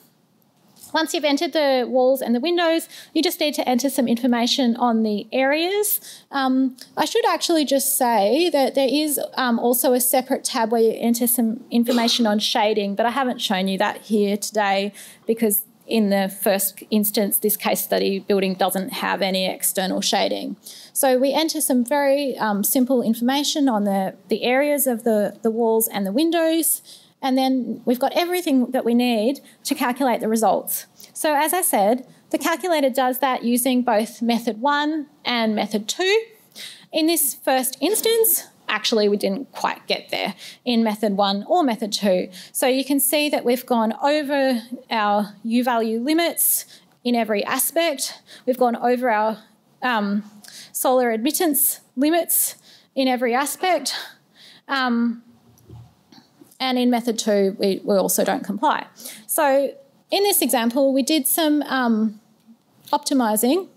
Once you've entered the walls and the windows, you just need to enter some information on the areas. Um, I should actually just say that there is um, also a separate tab where you enter some information on shading, but I haven't shown you that here today because in the first instance, this case study building doesn't have any external shading. So we enter some very um, simple information on the, the areas of the, the walls and the windows. And then we've got everything that we need to calculate the results. So as I said, the calculator does that using both method one and method two. In this first instance, actually we didn't quite get there in method one or method two. So you can see that we've gone over our U value limits in every aspect. We've gone over our um, solar admittance limits in every aspect. Um, and in method two, we, we also don't comply. So in this example, we did some um, optimizing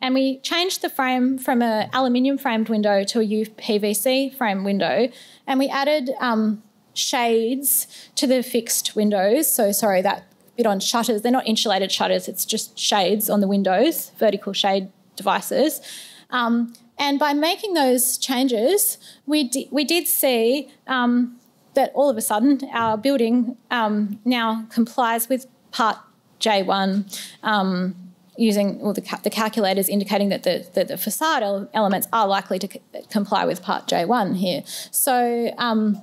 and we changed the frame from an aluminium framed window to a UPVC frame window and we added um, shades to the fixed windows. So sorry, that bit on shutters, they're not insulated shutters, it's just shades on the windows, vertical shade devices. Um, and by making those changes, we, we did see um, that all of a sudden our building um, now complies with Part J1 um, using well, the, ca- the, calculators indicating that the, the, the facade elements are likely to comply with Part J1 here. So um,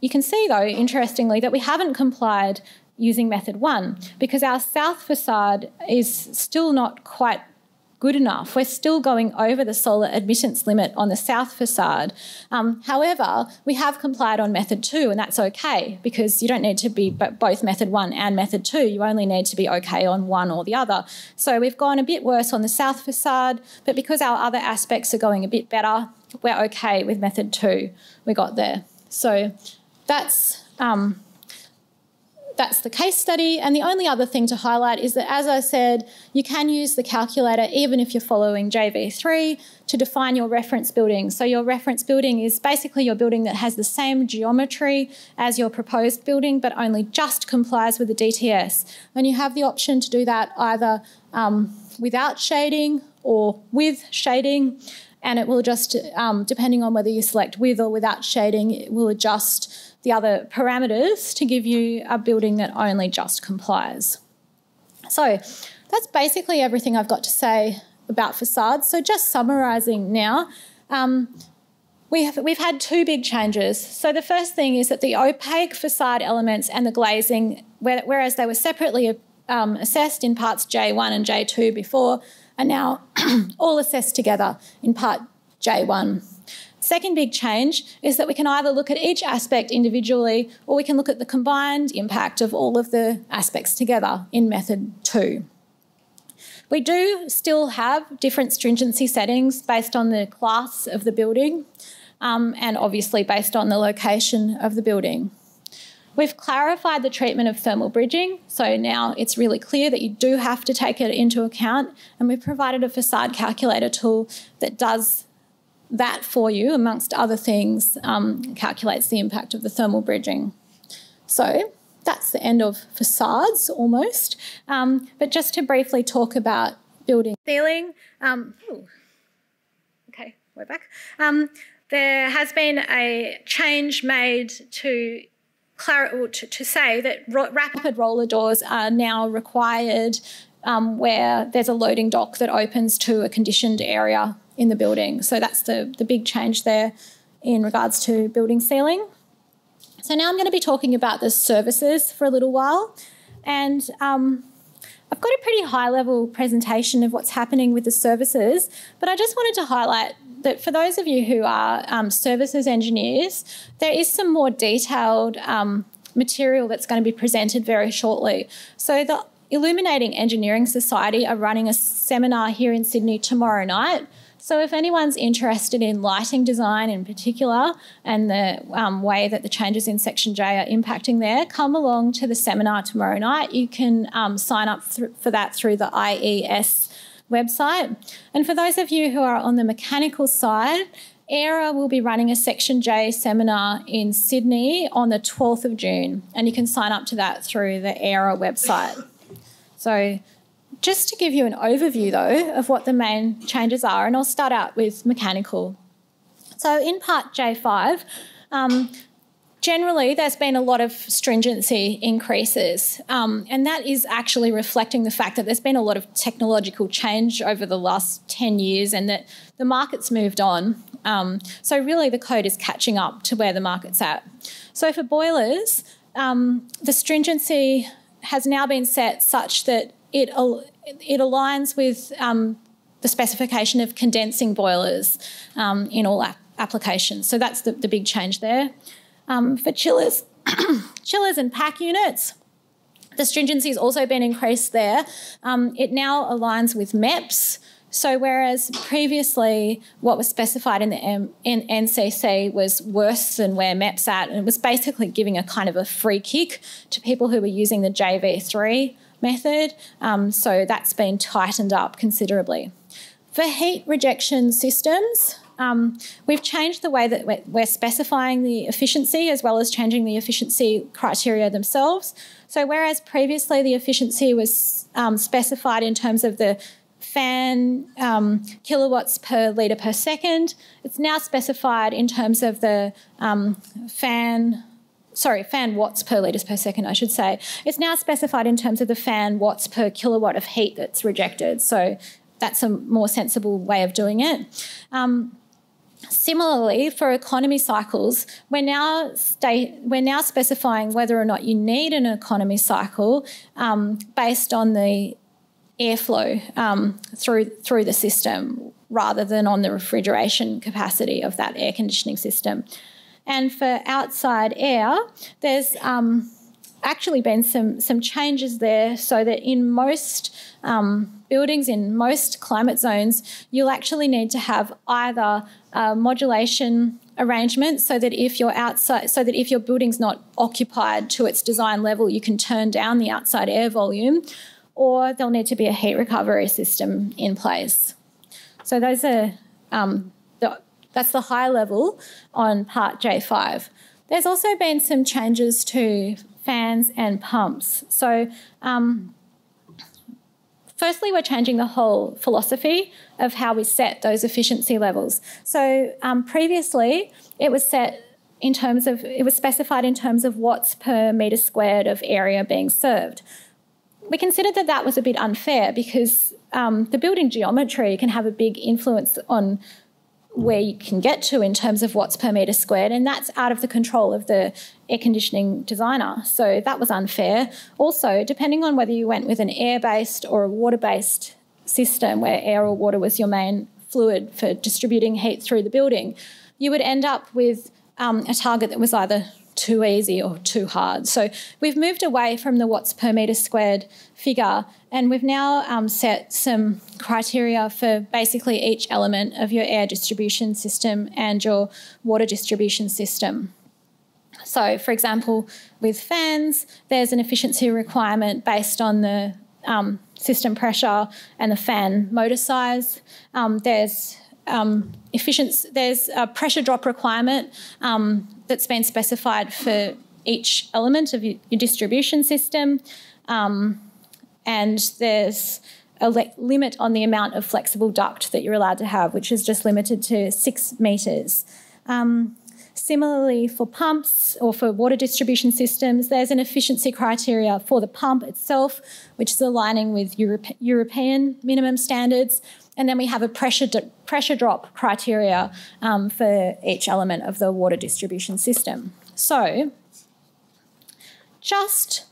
you can see, though, interestingly, that we haven't complied using method one because our south facade is still not quite good enough. We're still going over the solar admittance limit on the south facade. Um, however, we have complied on method two, and that's okay because you don't need to be both method one and method two. You only need to be okay on one or the other. So we've gone a bit worse on the south facade, but because our other aspects are going a bit better, we're okay with method two. We got there. So that's. Um, that's the case study. And the only other thing to highlight is that, as I said, you can use the calculator even if you're following JV3 to define your reference building. So your reference building is basically your building that has the same geometry as your proposed building, but only just complies with the DTS. And you have the option to do that either um, without shading or with shading and it will just, um, depending on whether you select with or without shading, it will adjust the other parameters to give you a building that only just complies. So that's basically everything I've got to say about facades. So just summarising now, um, we have, we've had two big changes. So the first thing is that the opaque facade elements and the glazing, whereas they were separately um, assessed in parts J1 and J2 before, are now all assessed together in part J1. Second big change is that we can either look at each aspect individually or we can look at the combined impact of all of the aspects together in method two. We do still have different stringency settings based on the class of the building um, and obviously based on the location of the building. We've clarified the treatment of thermal bridging, so now it's really clear that you do have to take it into account, and we've provided a facade calculator tool that does that for you, amongst other things, um, calculates the impact of the thermal bridging. So that's the end of facades almost. Um, but just to briefly talk about building sealing. Um, okay, we're back. Um, there has been a change made to to, to say that rapid roller doors are now required um, where there's a loading dock that opens to a conditioned area in the building. So that's the, the big change there in regards to building sealing. So now I'm going to be talking about the services for a little while. And um, I've got a pretty high level presentation of what's happening with the services, but I just wanted to highlight that for those of you who are um, services engineers, there is some more detailed um, material that's going to be presented very shortly. So the Illuminating Engineering Society are running a seminar here in Sydney tomorrow night. So if anyone's interested in lighting design in particular and the um, way that the changes in Section J are impacting there, come along to the seminar tomorrow night. You can um, sign up for that through the IES website. And for those of you who are on the mechanical side, AIRAH will be running a Section J seminar in Sydney on the 12th of June, and you can sign up to that through the AIRAH website. So, just to give you an overview though of what the main changes are, and I'll start out with mechanical. So, in part J5, um, generally there's been a lot of stringency increases, um, and that is actually reflecting the fact that there's been a lot of technological change over the last 10 years and that the market's moved on. Um, so, really, the code is catching up to where the market's at. So, for boilers, um, the stringency has now been set such that it, it aligns with um, the specification of condensing boilers um, in all ap applications. So that's the, the big change there. Um, for chillers, chillers and pack units, the stringency has also been increased there. Um, it now aligns with MEPS. So whereas previously what was specified in the M- in NCC was worse than where MEPS at, and it was basically giving a kind of a free kick to people who were using the JV3 method. Um, so that's been tightened up considerably. For heat rejection systems, um, we've changed the way that we're, specifying the efficiency as well as changing the efficiency criteria themselves. So, whereas previously the efficiency was um, specified in terms of the fan um, kilowatts per litre per second. It's now specified in terms of the um, fan, sorry, fan watts per litres per second, I should say. It's now specified in terms of the fan watts per kilowatt of heat that's rejected. So that's a more sensible way of doing it. Um, Similarly, for economy cycles, we're now, we're now specifying whether or not you need an economy cycle um, based on the airflow um, through through the system rather than on the refrigeration capacity of that air conditioning system. And for outside air, there's um, actually been some some changes there, so that in most um, buildings in most climate zones, you'll actually need to have either a modulation arrangement so that if you're outside so that if your building's not occupied to its design level you can turn down the outside air volume or there'll need to be a heat recovery system in place. So those are um, that's the high level on part J5. There's also been some changes to fans and pumps. So um, firstly, we're changing the whole philosophy of how we set those efficiency levels. So um, previously, it was set in terms of, it was specified in terms of watts per metre squared of area being served we considered that that was a bit unfair because um, the building geometry can have a big influence on where you can get to in terms of watts per metre squared, and that's out of the control of the air conditioning designer. So that was unfair. Also, depending on whether you went with an air based or a water based system where air or water was your main fluid for distributing heat through the building, you would end up with um, a target that was either too easy or too hard. So we've moved away from the watts per metre squared figure and we've now um, set some criteria for basically each element of your air distribution system and your water distribution system. So, for example, with fans, there's an efficiency requirement based on the um, system pressure and the fan motor size. Um, there's um, efficiency, there's a pressure drop requirement um, that's been specified for each element of your, distribution system. Um, and there's a limit on the amount of flexible duct that you're allowed to have, which is just limited to six metres. Um, Similarly, for pumps or for water distribution systems, there's an efficiency criteria for the pump itself, which is aligning with Europe, European minimum standards. And then we have a pressure, pressure drop criteria um, for each element of the water distribution system. So, just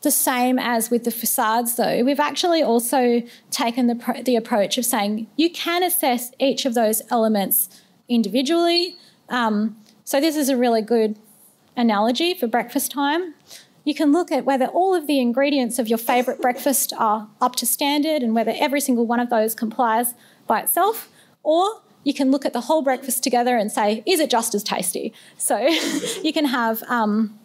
the same as with the facades, though, we've actually also taken the, the approach of saying you can assess each of those elements individually. Um, so, this is a really good analogy for breakfast time. You can look at whether all of the ingredients of your favourite breakfast are up to standard and whether every single one of those complies by itself, or you can look at the whole breakfast together and say, is it just as tasty? So you can have um,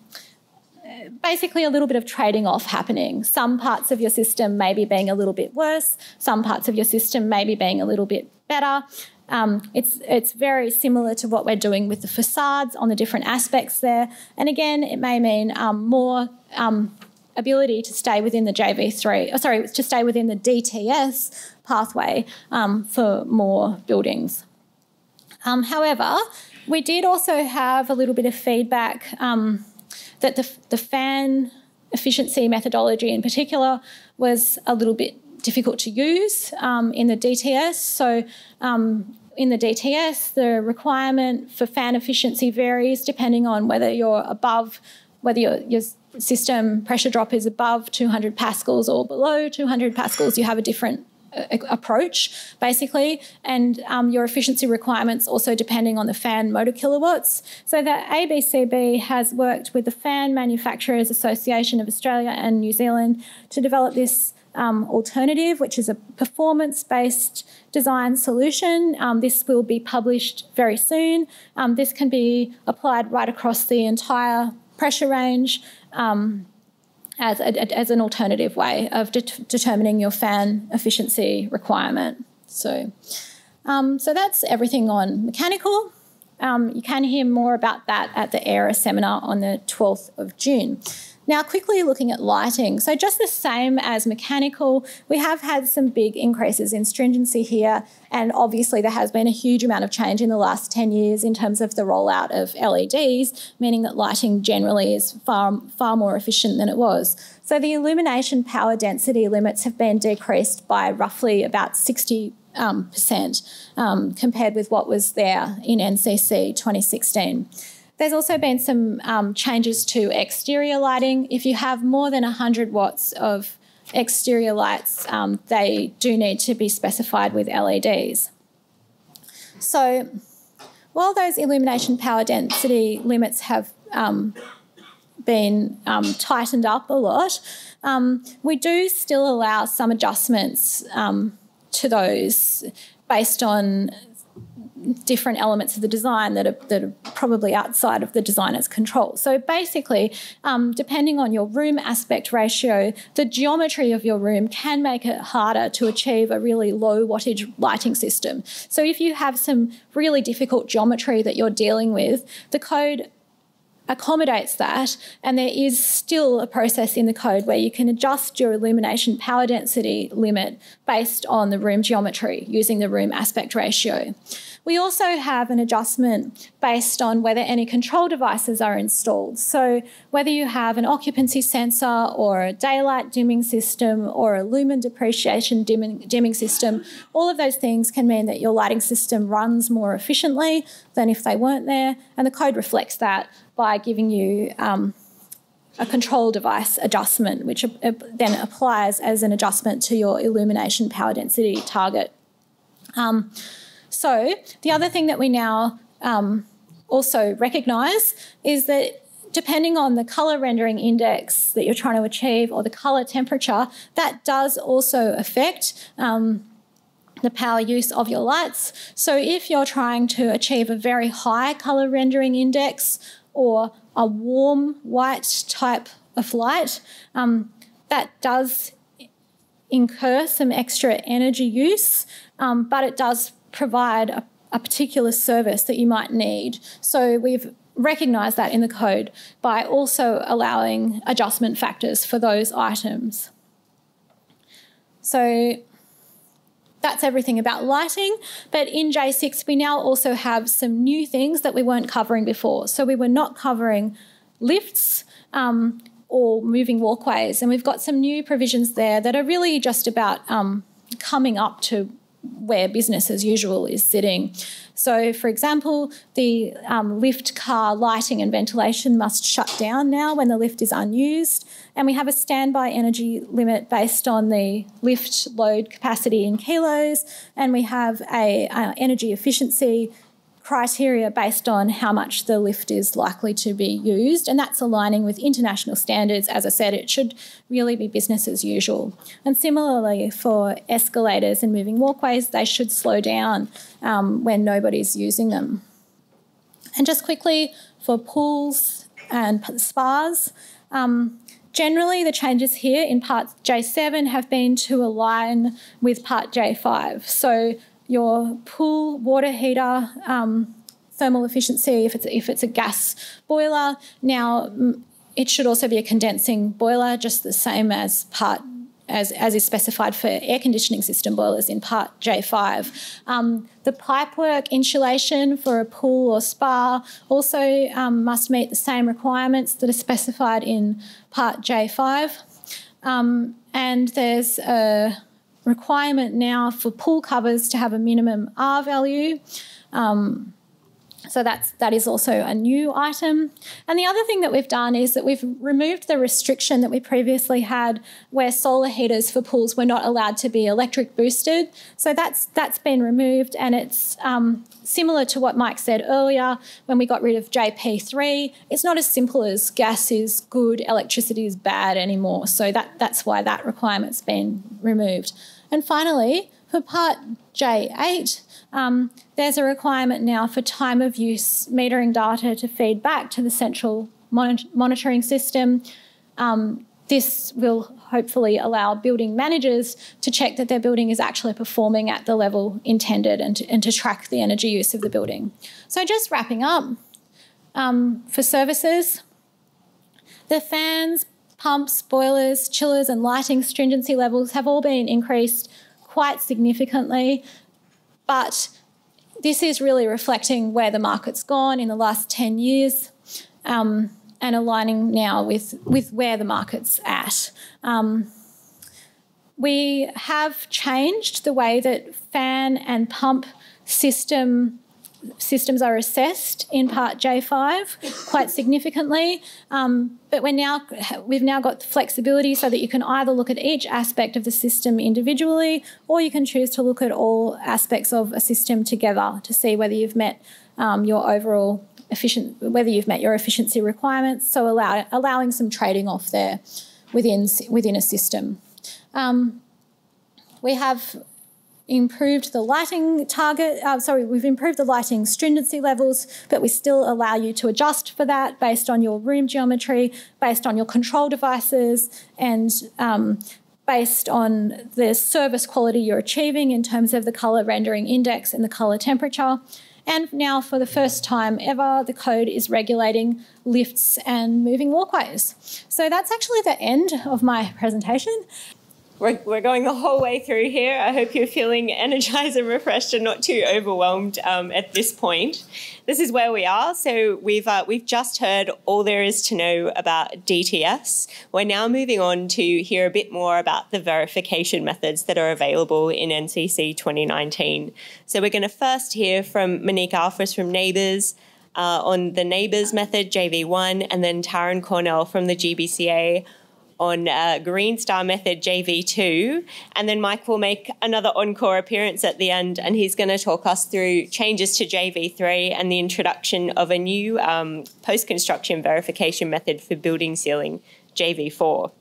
basically a little bit of trading off happening. Some parts of your system maybe being a little bit worse, some parts of your system maybe being a little bit better. Um, it's, it's very similar to what we're doing with the facades on the different aspects there. And again, it may mean um, more um, ability to stay within the JV3, oh, sorry, to stay within the DTS pathway um, for more buildings. Um, however, we did also have a little bit of feedback um, that the, the fan efficiency methodology in particular was a little bit difficult to use um, in the DTS. So um, in the DTS, the requirement for fan efficiency varies depending on whether you're above, whether your, your system pressure drop is above 200 pascals or below 200 pascals, you have a different approach, basically, and um, your efficiency requirements also depending on the fan motor kilowatts. So the ABCB has worked with the Fan Manufacturers Association of Australia and New Zealand to develop this um, alternative, which is a performance based design solution. Um, this will be published very soon. Um, this can be applied right across the entire pressure range. Um, as, a, as an alternative way of de determining your fan efficiency requirement. So, um, so that's everything on mechanical. Um, you can hear more about that at the AIRAH seminar on the 12th of June. Now, quickly looking at lighting. So, just the same as mechanical, we have had some big increases in stringency here, and obviously, there has been a huge amount of change in the last 10 years in terms of the rollout of LEDs, meaning that lighting generally is far, far more efficient than it was. So, the illumination power density limits have been decreased by roughly about 60 um, percent um, compared with what was there in NCC 2016. There's also been some um, changes to exterior lighting. If you have more than 100 watts of exterior lights, um, they do need to be specified with LEDs. So while those illumination power density limits have um, been um, tightened up a lot, um, we do still allow some adjustments um, to those based on different elements of the design that are, that are probably outside of the designer's control. So basically, um, depending on your room aspect ratio, the geometry of your room can make it harder to achieve a really low wattage lighting system. So if you have some really difficult geometry that you're dealing with, the code accommodates that, and there is still a process in the code where you can adjust your illumination power density limit based on the room geometry using the room aspect ratio. We also have an adjustment based on whether any control devices are installed. So, whether you have an occupancy sensor or a daylight dimming system or a lumen depreciation dimming, dimming system, all of those things can mean that your lighting system runs more efficiently than if they weren't there. And the code reflects that by giving you um, a control device adjustment, which then applies as an adjustment to your illumination power density target. Um, so the other thing that we now um, also recognise is that depending on the colour rendering index that you're trying to achieve or the colour temperature, that does also affect um, the power use of your lights. So if you're trying to achieve a very high colour rendering index or a warm white type of light, um, that does incur some extra energy use, um, but it does provide a, a particular service that you might need. So we've recognised that in the code by also allowing adjustment factors for those items. So that's everything about lighting. But in J6, we now also have some new things that we weren't covering before. So we were not covering lifts um, or moving walkways. And we've got some new provisions there that are really just about um, coming up to where business as usual is sitting. So, for example, the um, lift car lighting and ventilation must shut down now when the lift is unused. And we have a standby energy limit based on the lift load capacity in kilos. And we have a energy efficiency criteria based on how much the lift is likely to be used, and that's aligning with international standards. As I said, it should really be business as usual. And similarly, for escalators and moving walkways, they should slow down um, when nobody's using them. And just quickly, for pools and spas, um, Generally, the changes here in Part J7 have been to align with Part J5. So your pool water heater um, thermal efficiency if it's if it's a gas boiler. Now it should also be a condensing boiler, just the same as part as, as is specified for air conditioning system boilers in Part J5. Um, the pipework insulation for a pool or spa also um, must meet the same requirements that are specified in Part J5. Um, and there's a requirement now for pool covers to have a minimum R value. Um, so that's that is also a new item. And the other thing that we've done is that we've removed the restriction that we previously had where solar heaters for pools were not allowed to be electric boosted. So that's that's been removed and it's um, similar to what Mike said earlier when we got rid of JP3. It's not as simple as gas is good, electricity is bad anymore. So that that's why that requirement's been removed. And finally, for part J8, um, there's a requirement now for time of use metering data to feed back to the central mon- monitoring system. Um, this will hopefully allow building managers to check that their building is actually performing at the level intended and to, and to track the energy use of the building. So, just wrapping up um, for services, the fans, pumps, boilers, chillers, and lighting stringency levels have all been increased quite significantly. But this is really reflecting where the market's gone in the last 10 years um, and aligning now with, with where the market's at. Um, we have changed the way that fan and pump system systems are assessed in Part J5 quite significantly. Um, but we're now we've now got flexibility so that you can either look at each aspect of the system individually, or you can choose to look at all aspects of a system together to see whether you've met um, your overall efficient whether you've met your efficiency requirements. So allow, allowing some trading off there within within a system. Um, we have improved the lighting target, uh, sorry, we've improved the lighting stringency levels, but we still allow you to adjust for that based on your room geometry, based on your control devices, and um, based on the service quality you're achieving in terms of the colour rendering index and the colour temperature. And now, for the first time ever, the code is regulating lifts and moving walkways. So that's actually the end of my presentation. We're, we're going the whole way through here. I hope you're feeling energized and refreshed and not too overwhelmed um, at this point. This is where we are. So we've uh, we've just heard all there is to know about DTS. We're now moving on to hear a bit more about the verification methods that are available in NCC 2019. So we're going to first hear from Monique Alfris from NABERS. Uh, on the NABERS method, JV1, and then Taryn Cornell from the GBCA on uh, Green Star Method JV2. And then Mike will make another encore appearance at the end, and he's going to talk us through changes to JV3 and the introduction of a new um, post construction verification method for building sealing, JV4.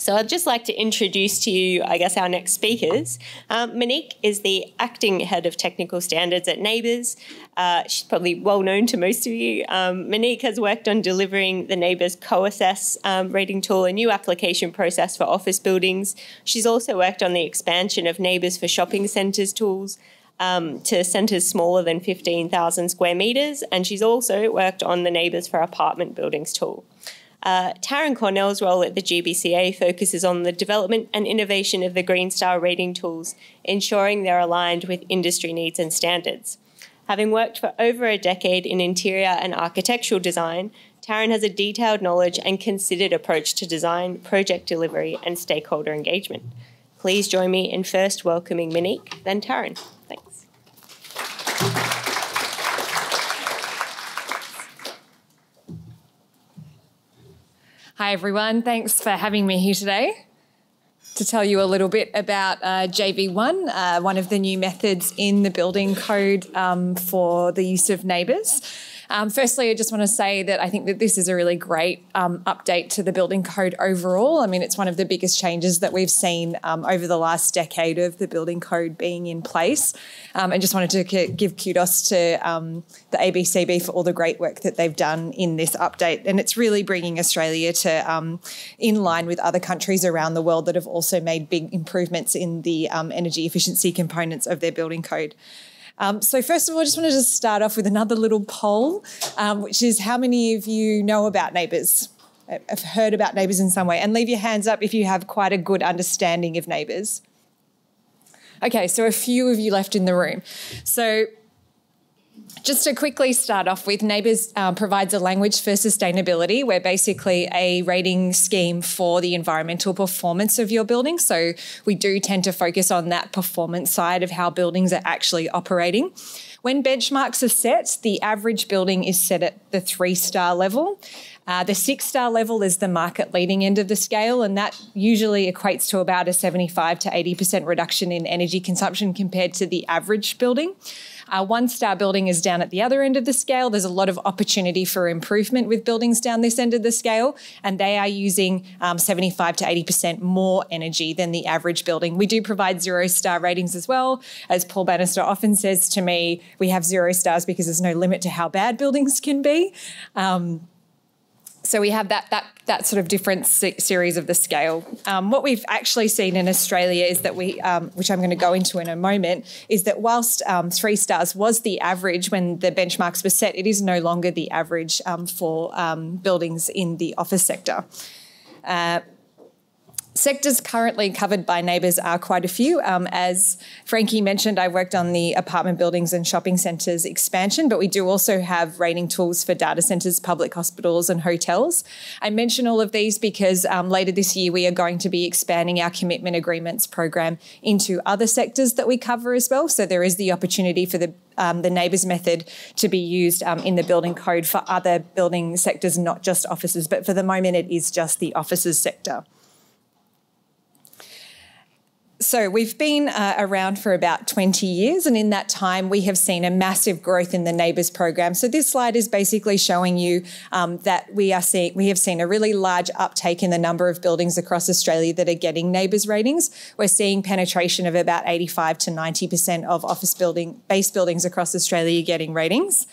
So I'd just like to introduce to you, I guess, our next speakers. Um, Monique is the acting head of technical standards at NABERS. Uh, she's probably well known to most of you. Um, Monique has worked on delivering the NABERS co-assess um, rating tool, a new application process for office buildings. She's also worked on the expansion of NABERS for shopping centres tools. Um, to centres smaller than 15,000 square metres, and she's also worked on the NABERS for apartment buildings tool. Uh, Taryn Cornell's role at the GBCA focuses on the development and innovation of the Green Star rating tools, ensuring they're aligned with industry needs and standards. Having worked for over a decade in interior and architectural design, Taryn has a detailed knowledge and considered approach to design, project delivery, and stakeholder engagement. Please join me in first welcoming Monique, then Taryn. Hi, everyone. Thanks for having me here today to tell you a little bit about uh, JV1, uh, one of the new methods in the building code um, for the use of NABERS. Um, firstly, I just want to say that I think that this is a really great um, update to the building code overall. I mean, it's one of the biggest changes that we've seen um, over the last decade of the building code being in place. Um, and just wanted to give kudos to um, the ABCB for all the great work that they've done in this update. And it's really bringing Australia to um, in line with other countries around the world that have also made big improvements in the energy efficiency components of their building code. Um, so first of all, I just wanted to start off with another little poll, um, which is how many of you know about NABERS? Have heard about NABERS in some way? And leave your hands up if you have quite a good understanding of NABERS. Okay, so a few of you left in the room. So just to quickly start off with, NABERS uh, provides a language for sustainability. We're basically a rating scheme for the environmental performance of your building. So we do tend to focus on that performance side of how buildings are actually operating. When benchmarks are set, the average building is set at the three star level. Uh, the six star level is the market leading end of the scale, and that usually equates to about a 75 to 80% reduction in energy consumption compared to the average building. Our one star building is down at the other end of the scale. There's a lot of opportunity for improvement with buildings down this end of the scale, and they are using um, 75 to 80% more energy than the average building. We do provide zero star ratings as well. As Paul Bannister often says to me, we have zero stars because there's no limit to how bad buildings can be. Um, so we have that that that sort of different se- series of the scale. Um, what we've actually seen in Australia is that we, um, which I'm going to go into in a moment, is that whilst um, three stars was the average when the benchmarks were set, it is no longer the average um, for um, buildings in the office sector. Uh, Sectors currently covered by NABERS are quite a few. Um, as Frankie mentioned, I worked on the apartment buildings and shopping centres expansion, but we do also have rating tools for data centres, public hospitals, and hotels. I mention all of these because um, later this year we are going to be expanding our commitment agreements program into other sectors that we cover as well. So there is the opportunity for the um, the NABERS method to be used um, in the building code for other building sectors, not just offices. But for the moment, it is just the offices sector. So we've been uh, around for about 20 years, and in that time, we have seen a massive growth in the NABERS program. So this slide is basically showing you um, that we are seeing we have seen a really large uptake in the number of buildings across Australia that are getting NABERS ratings. We're seeing penetration of about 85 to 90 percent of office building base buildings across Australia getting ratings.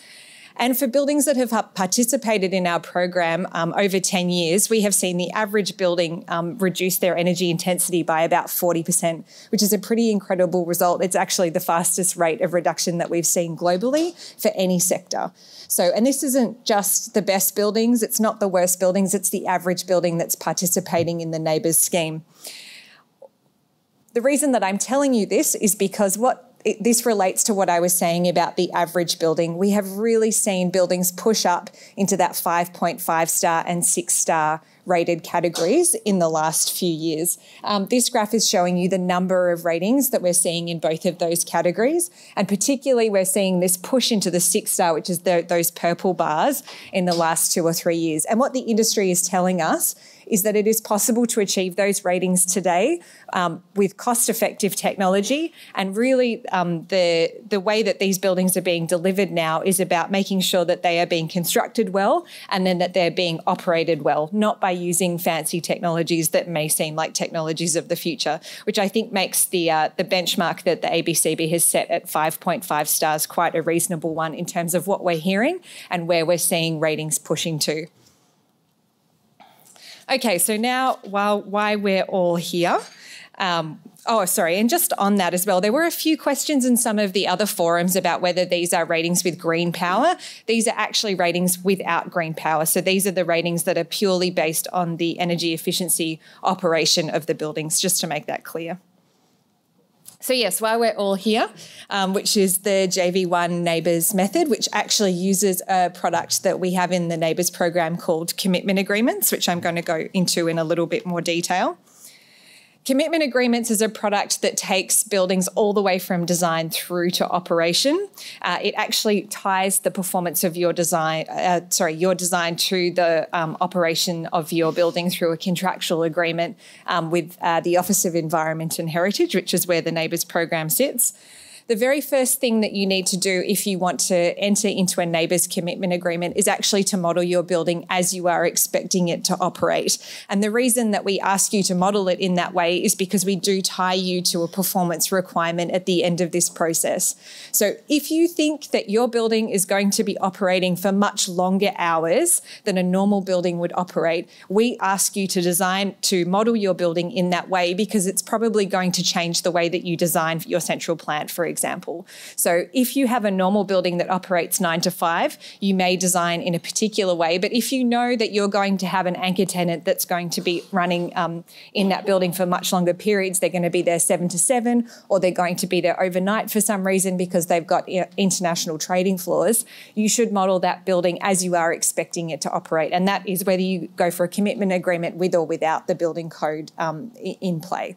And for buildings that have participated in our program um, over 10 years, we have seen the average building um, reduce their energy intensity by about 40%, which is a pretty incredible result. It's actually the fastest rate of reduction that we've seen globally for any sector. So, and this isn't just the best buildings, it's not the worst buildings, it's the average building that's participating in the NABERS scheme. The reason that I'm telling you this is because what it, this relates to what I was saying about the average building. We have really seen buildings push up into that 5.5 star and six star rated categories in the last few years. Um, this graph is showing you the number of ratings that we're seeing in both of those categories. And particularly, we're seeing this push into the six star, which is the, those purple bars, in the last two or three years. And what the industry is telling us is that it is possible to achieve those ratings today um, with cost effective technology. And really, um, the, the way that these buildings are being delivered now is about making sure that they are being constructed well and then that they're being operated well, not by using fancy technologies that may seem like technologies of the future, which I think makes the, uh, the benchmark that the ABCB has set at 5.5 stars quite a reasonable one in terms of what we're hearing and where we're seeing ratings pushing to. Okay, so now while why we're all here, um, Oh, sorry. And just on that as well, there were a few questions in some of the other forums about whether these are ratings with green power. These are actually ratings without green power. So these are the ratings that are purely based on the energy efficiency operation of the buildings, just to make that clear. So, yes, why we're all here, um, which is the JV1 NABERS method, which actually uses a product that we have in the NABERS program called commitment agreements, which I'm going to go into in a little bit more detail. Commitment agreements is a product that takes buildings all the way from design through to operation. Uh, it actually ties the performance of your design, uh, sorry, your design to the um, operation of your building through a contractual agreement um, with uh, the Office of Environment and Heritage, which is where the NABERS program sits the very first thing that you need to do if you want to enter into a NABERS commitment agreement is actually to model your building as you are expecting it to operate. And the reason that we ask you to model it in that way is because we do tie you to a performance requirement at the end of this process. So if you think that your building is going to be operating for much longer hours than a normal building would operate, we ask you to design to model your building in that way because it's probably going to change the way that you design your central plant, for example example. So if you have a normal building that operates nine to five, you may design in a particular way. But if you know that you're going to have an anchor tenant that's going to be running um, in that building for much longer periods, they're going to be there seven to seven, or they're going to be there overnight for some reason because they've got international trading floors, you should model that building as you are expecting it to operate. And that is whether you go for a commitment agreement with or without the building code um, in play.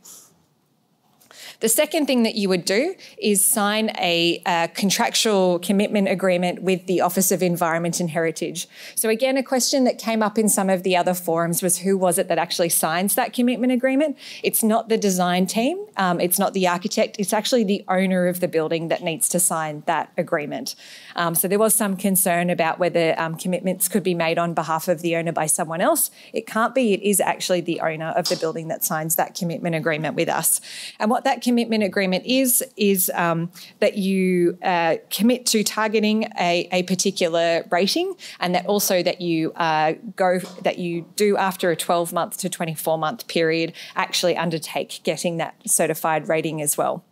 The second thing that you would do is sign a, a, contractual commitment agreement with the Office of Environment and Heritage. So, again, a question that came up in some of the other forums was who was it that actually signs that commitment agreement? It's not the design team, um, it's not the architect, it's actually the owner of the building that needs to sign that agreement. Um, so, there was some concern about whether um, commitments could be made on behalf of the owner by someone else. It can't be, it is actually the owner of the building that signs that commitment agreement with us. And what that commitment agreement is is um, that you uh, commit to targeting a, a, particular rating, and that also that you uh, go that you do after a 12 month to 24 month period actually undertake getting that certified rating as well.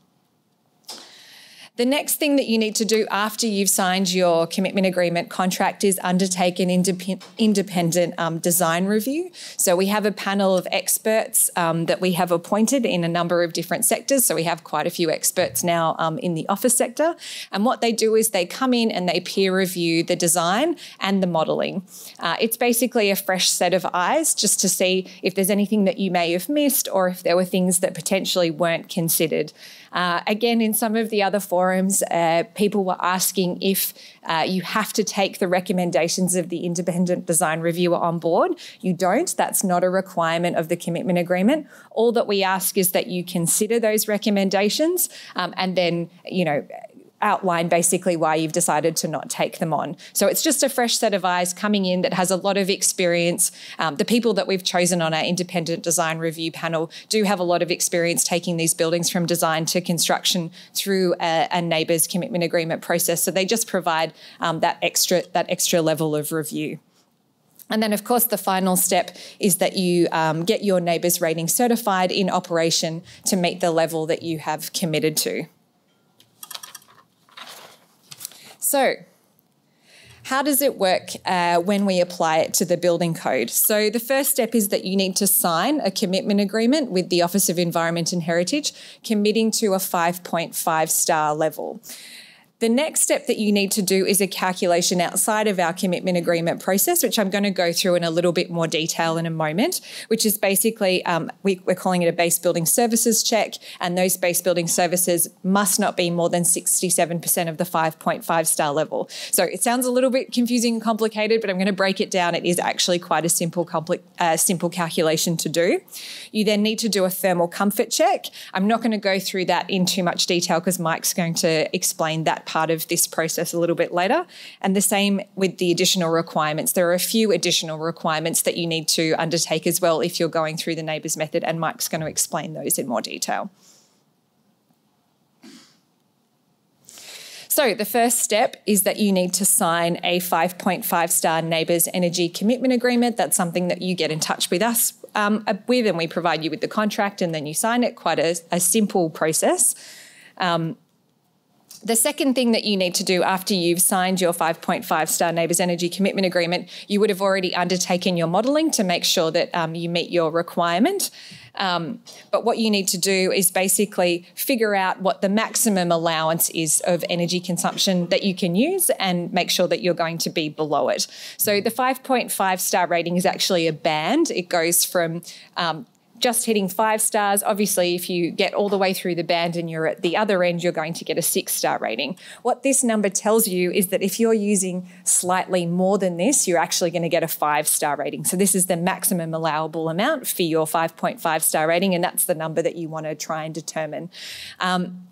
The next thing that you need to do after you've signed your commitment agreement contract is undertake an indep- independent um, design review. So we have a panel of experts um, that we have appointed in a number of different sectors. So we have quite a few experts now um, in the office sector. And what they do is they come in and they peer review the design and the modelling. Uh, it's basically a fresh set of eyes just to see if there's anything that you may have missed or if there were things that potentially weren't considered. Uh, again, in some of the other forums, uh, people were asking if uh, you have to take the recommendations of the independent design reviewer on board. You don't. That's not a requirement of the commitment agreement. All that we ask is that you consider those recommendations um, and then, you know, outline basically why you've decided to not take them on. So it's just a fresh set of eyes coming in that has a lot of experience. Um, the people that we've chosen on our independent design review panel do have a lot of experience taking these buildings from design to construction through a, a NABERS commitment agreement process. So they just provide um, that extra that extra level of review. And then, of course, the final step is that you um, get your NABERS rating certified in operation to meet the level that you have committed to. So, how does it work uh, when we apply it to the building code? So, the first step is that you need to sign a commitment agreement with the Office of Environment and Heritage, committing to a 5.5 star level. The next step that you need to do is a calculation outside of our commitment agreement process, which I'm going to go through in a little bit more detail in a moment, which is basically um, we, are calling it a base building services check. And those base building services must not be more than 67% of the 5.5 star level. So it sounds a little bit confusing and complicated, but I'm going to break it down. It is actually quite a simple, uh, simple calculation to do. You then need to do a thermal comfort check. I'm not going to go through that in too much detail because Mike's going to explain that part of this process a little bit later. And the same with the additional requirements. There are a few additional requirements that you need to undertake as well if you're going through the NABERS method, and Mike's going to explain those in more detail. So, the first step is that you need to sign a 5.5 star NABERS energy commitment agreement. That's something that you get in touch with us um, with, and we provide you with the contract, and then you sign it. Quite a, a simple process. Um, the second thing that you need to do after you've signed your 5.5 star NABERS Energy Commitment Agreement, you would have already undertaken your modelling to make sure that um, you meet your requirement. Um, but what you need to do is basically figure out what the maximum allowance is of energy consumption that you can use and make sure that you're going to be below it. So the 5.5 star rating is actually a band. It goes from um, just hitting five stars. Obviously, if you get all the way through the band and you're at the other end, you're going to get a six star rating. What this number tells you is that if you're using slightly more than this, you're actually going to get a five star rating. So, this is the maximum allowable amount for your 5.5 star rating, and that's the number that you want to try and determine. Um,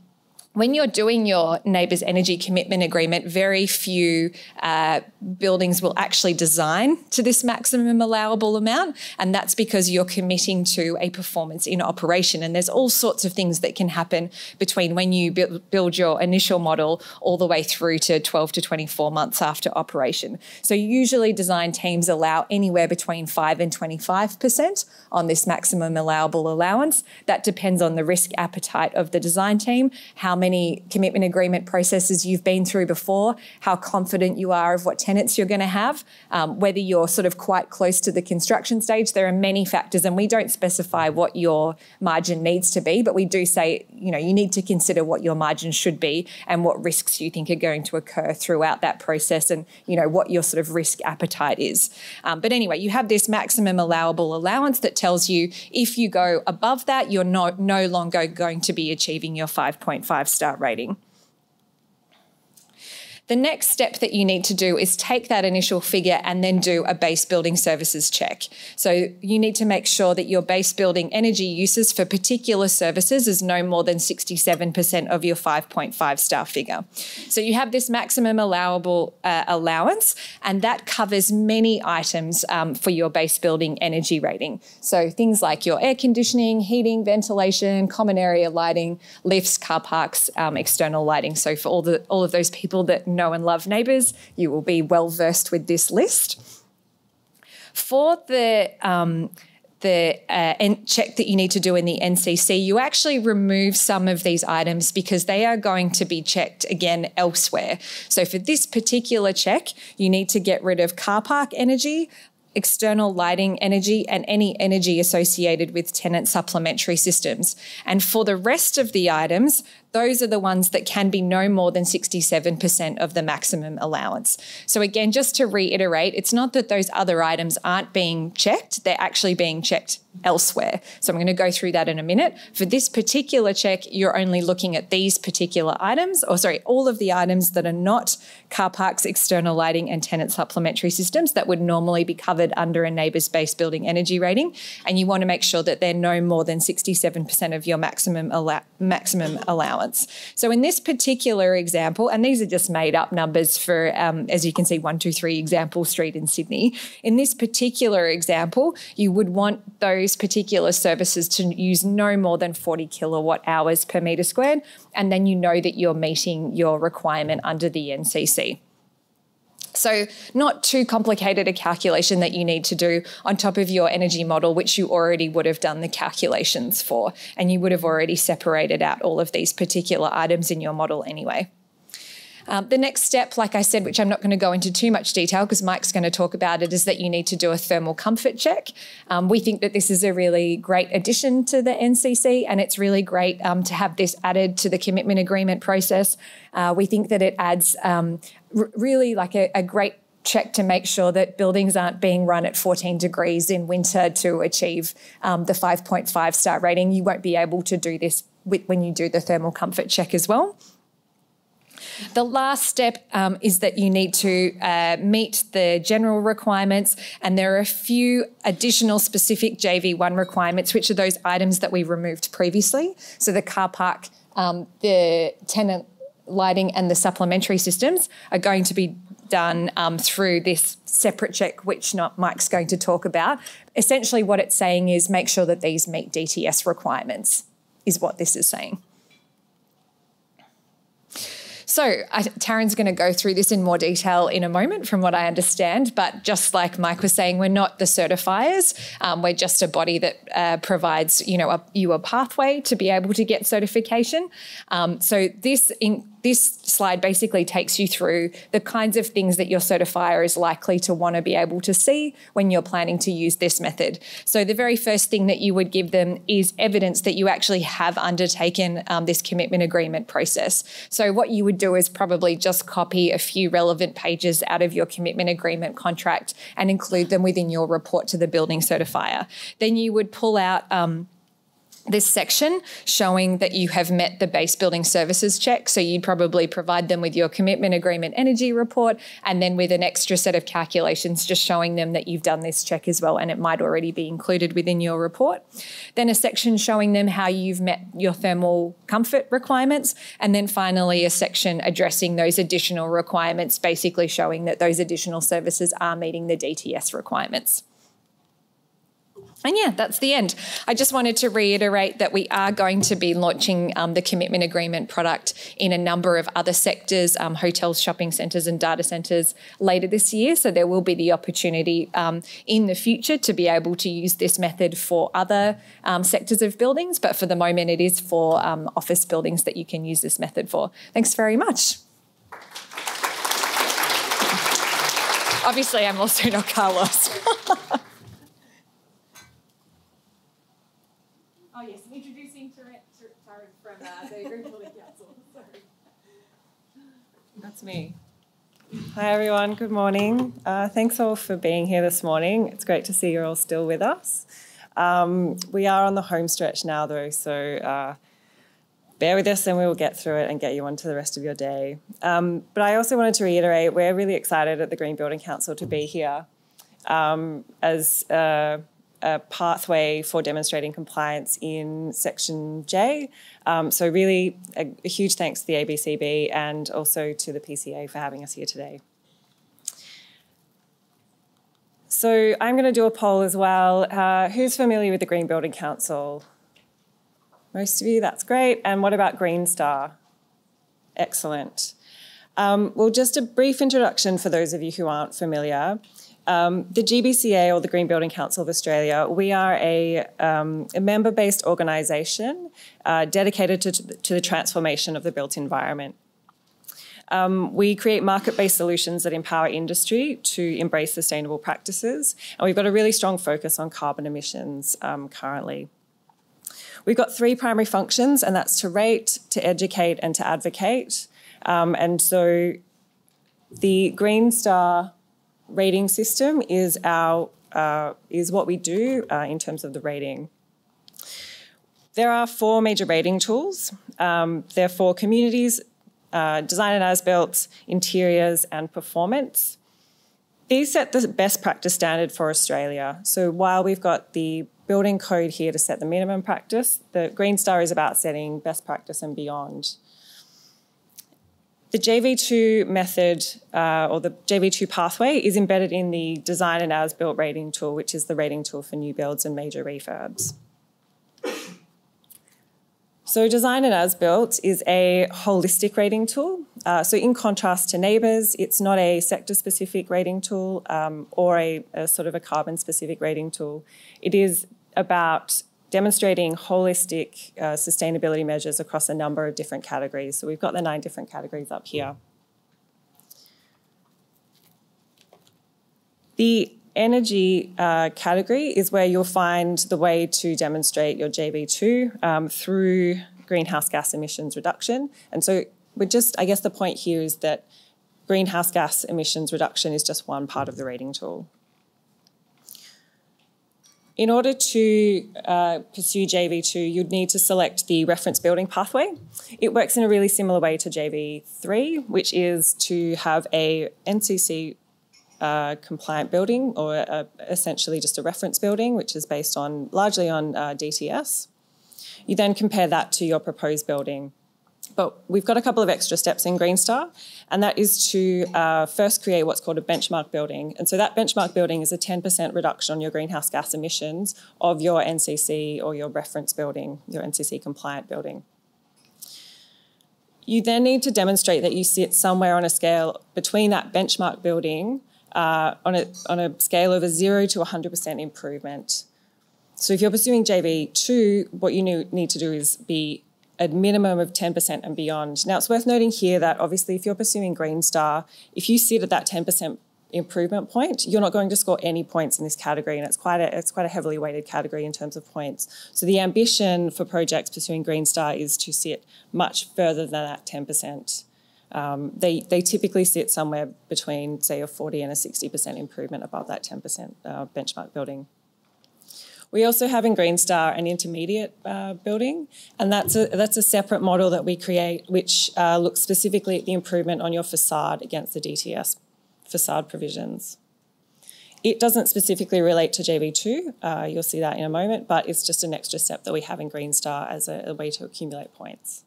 when you're doing your NABERS energy commitment agreement, very few uh, buildings will actually design to this maximum allowable amount. And that's because you're committing to a performance in operation. And there's all sorts of things that can happen between when you build your initial model all the way through to 12 to 24 months after operation. So usually design teams allow anywhere between 5 and 25% on this maximum allowable allowance. That depends on the risk appetite of the design team, how many many commitment agreement processes you've been through before, how confident you are of what tenants you're going to have, um, whether you're sort of quite close to the construction stage. There are many factors, and we don't specify what your margin needs to be, but we do say, you know, you need to consider what your margin should be and what risks you think are going to occur throughout that process and, you know, what your sort of risk appetite is. Um, but anyway, you have this maximum allowable allowance that tells you if you go above that, you're not no longer going to be achieving your 5.5 star rating. The next step that you need to do is take that initial figure and then do a base building services check. So you need to make sure that your base building energy uses for particular services is no more than 67% of your 5.5 star figure. So you have this maximum allowable uh, allowance, and that covers many items um, for your base building energy rating. So things like your air conditioning, heating, ventilation, common area lighting, lifts, car parks, um, external lighting. So for all the all of those people that know and love NABERS, you will be well versed with this list. For the um, the uh, check that you need to do in the NCC, you actually remove some of these items because they are going to be checked again elsewhere. So for this particular check, you need to get rid of car park energy, external lighting energy, and any energy associated with tenant supplementary systems. And for the rest of the items, those are the ones that can be no more than 67% of the maximum allowance. So, again, just to reiterate, it's not that those other items aren't being checked, they're actually being checked elsewhere. So, I'm going to go through that in a minute. For this particular check, you're only looking at these particular items, or sorry, all of the items that are not car parks, external lighting, and tenant supplementary systems that would normally be covered under a NABERS based building energy rating. And you want to make sure that they're no more than 67% of your maximum, allow- maximum allowance allowance. So in this particular example, and these are just made up numbers for, um, as you can see, 123 Example Street in Sydney. In this particular example, you would want those particular services to use no more than 40 kilowatt hours per metre squared, and then you know that you're meeting your requirement under the NCC. So, not too complicated a calculation that you need to do on top of your energy model, which you already would have done the calculations for, and you would have already separated out all of these particular items in your model anyway. Um, the next step, like I said, which I'm not going to go into too much detail because Mike's going to talk about it, is that you need to do a thermal comfort check. Um, we think that this is a really great addition to the NCC and it's really great um, to have this added to the commitment agreement process. Uh, we think that it adds um, really like a, a great check to make sure that buildings aren't being run at 14 degrees in winter to achieve um, the 5.5 star rating. You won't be able to do this with, when you do the thermal comfort check as well. The last step um, is that you need to uh, meet the general requirements, and there are a few additional specific JV1 requirements, which are those items that we removed previously. So the car park, um, the tenant lighting, and the supplementary systems are going to be done um, through this separate check, which not Mike's going to talk about. Essentially, what it's saying is make sure that these meet DTS requirements, is what this is saying. So I, Taryn's going to go through this in more detail in a moment, from what I understand. But just like Mike was saying, we're not the certifiers. Um, we're just a body that uh, provides, you know, a, you a pathway to be able to get certification. Um, so this in, this slide basically takes you through the kinds of things that your certifier is likely to want to be able to see when you're planning to use this method. So the very first thing that you would give them is evidence that you actually have undertaken um, this commitment agreement process. So what you would do is probably just copy a few relevant pages out of your commitment agreement contract and include them within your report to the building certifier. Then you would pull out um, this section showing that you have met the base building services check. So you'd probably provide them with your commitment agreement energy report and then with an extra set of calculations just showing them that you've done this check as well and it might already be included within your report. Then a section showing them how you've met your thermal comfort requirements and then finally a section addressing those additional requirements basically showing that those additional services are meeting the DTS requirements. And yeah, that's the end. I just wanted to reiterate that we are going to be launching um, the commitment agreement product in a number of other sectors, um, hotels, shopping centres, and data centres later this year. So there will be the opportunity um, in the future to be able to use this method for other um, sectors of buildings. But for the moment, it is for um, office buildings that you can use this method for. Thanks very much. Obviously, I'm also not Carlos. Oh yes, I'm introducing Taryn from uh, the Green Building Council. Sorry. That's me. Hi everyone, good morning. Uh, thanks all for being here this morning. It's great to see you're all still with us. Um, we are on the home stretch now though, so uh, bear with us and we will get through it and get you on to the rest of your day. Um, but I also wanted to reiterate, we're really excited at the Green Building Council to be here. Um, as uh, a pathway for demonstrating compliance in Section J. Um, so, really, a, a, huge thanks to the ABCB and also to the PCA for having us here today. So, I'm going to do a poll as well. Uh, who's familiar with the Green Building Council? Most of you, that's great. And what about Green Star? Excellent. Um, well, just a brief introduction for those of you who aren't familiar. Um, the GBCA, or the Green Building Council of Australia, we are a, um, a member based organisation uh, dedicated to, to the transformation of the built environment. Um, we create market based solutions that empower industry to embrace sustainable practices, and we've got a really strong focus on carbon emissions um, currently. We've got three primary functions, and that's to rate, to educate, and to advocate. Um, and so the Green Star rating system is our uh, is what we do uh, in terms of the rating. There are four major rating tools. Um, they're for communities, uh, design and as-built, interiors, and performance. These set the best practice standard for Australia. So while we've got the building code here to set the minimum practice, the Green Star is about setting best practice and beyond. The JV2 method uh, or the JV2 pathway is embedded in the design and as built rating tool, which is the rating tool for new builds and major refurbs. So, design and as built is a holistic rating tool. Uh, so, in contrast to NABERS, it's not a sector specific rating tool um, or a, a sort of a carbon specific rating tool. It is about demonstrating holistic uh, sustainability measures across a number of different categories. So we've got the nine different categories up here. The energy uh, category is where you'll find the way to demonstrate your JV2 um, through greenhouse gas emissions reduction. And so we're just, I guess the point here is that greenhouse gas emissions reduction is just one part of the rating tool. In order to uh, pursue JV2, you'd need to select the reference building pathway. It works in a really similar way to JV3, which is to have a NCC uh, compliant building or a, essentially just a reference building, which is based on largely on uh, DTS. You then compare that to your proposed building but we've got a couple of extra steps in Green Star, and that is to uh, first create what's called a benchmark building. And so that benchmark building is a 10% reduction on your greenhouse gas emissions of your NCC or your reference building, your NCC compliant building. You then need to demonstrate that you sit somewhere on a scale between that benchmark building uh, on, a, on a scale of a 0 to 100% improvement. So if you're pursuing JV2, what you need to do is be a minimum of 10% and beyond. Now, it's worth noting here that obviously if you're pursuing Green Star, if you sit at that 10% improvement point, you're not going to score any points in this category, and it's quite a it's quite a heavily weighted category in terms of points. So the ambition for projects pursuing Green Star is to sit much further than that 10%. Um, they they typically sit somewhere between say a 40 and a 60% improvement above that 10% uh, benchmark building. We also have in Green Star an intermediate uh, building, and that's a, that's a separate model that we create, which uh, looks specifically at the improvement on your facade against the DTS facade provisions. It doesn't specifically relate to JV2, uh, you'll see that in a moment, but it's just an extra step that we have in Green Star as a, a way to accumulate points.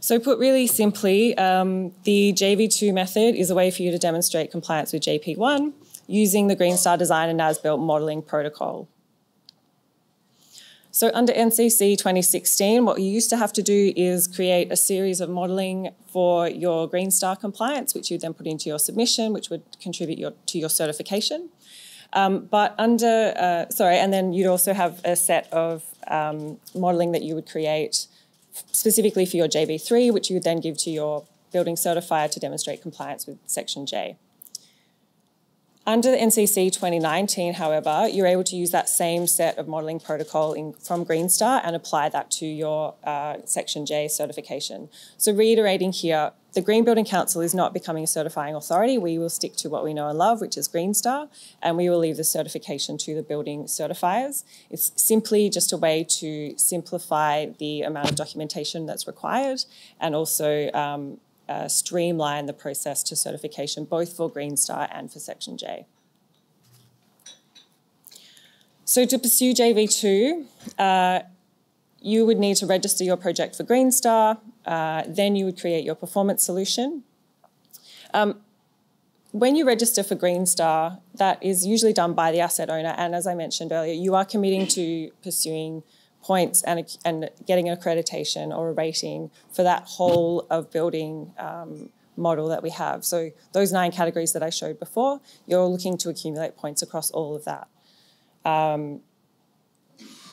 So put really simply, um, the JV2 method is a way for you to demonstrate compliance with JP1 using the Green Star Design and as-built modelling protocol. So under NCC 2016, what you used to have to do is create a series of modelling for your Green Star compliance, which you then put into your submission, which would contribute your, to your certification. Um, but under, uh, sorry, and then you'd also have a set of um, modelling that you would create specifically for your JV3, which you would then give to your building certifier to demonstrate compliance with Section J. Under the NCC 2019, however, you're able to use that same set of modelling protocol in, from Green Star and apply that to your uh, Section J certification. So reiterating here, the Green Building Council is not becoming a certifying authority. We will stick to what we know and love, which is Green Star, and we will leave the certification to the building certifiers. It's simply just a way to simplify the amount of documentation that's required and also um, uh, streamline the process to certification, both for Green Star and for Section J. So to pursue JV2, uh, you would need to register your project for Green Star, uh, then you would create your performance solution. Um, when you register for Green Star, that is usually done by the asset owner, and as I mentioned earlier, you are committing to pursuing points and, and getting an accreditation or a rating for that whole of building um, model that we have. So those nine categories that I showed before, you're looking to accumulate points across all of that. Um,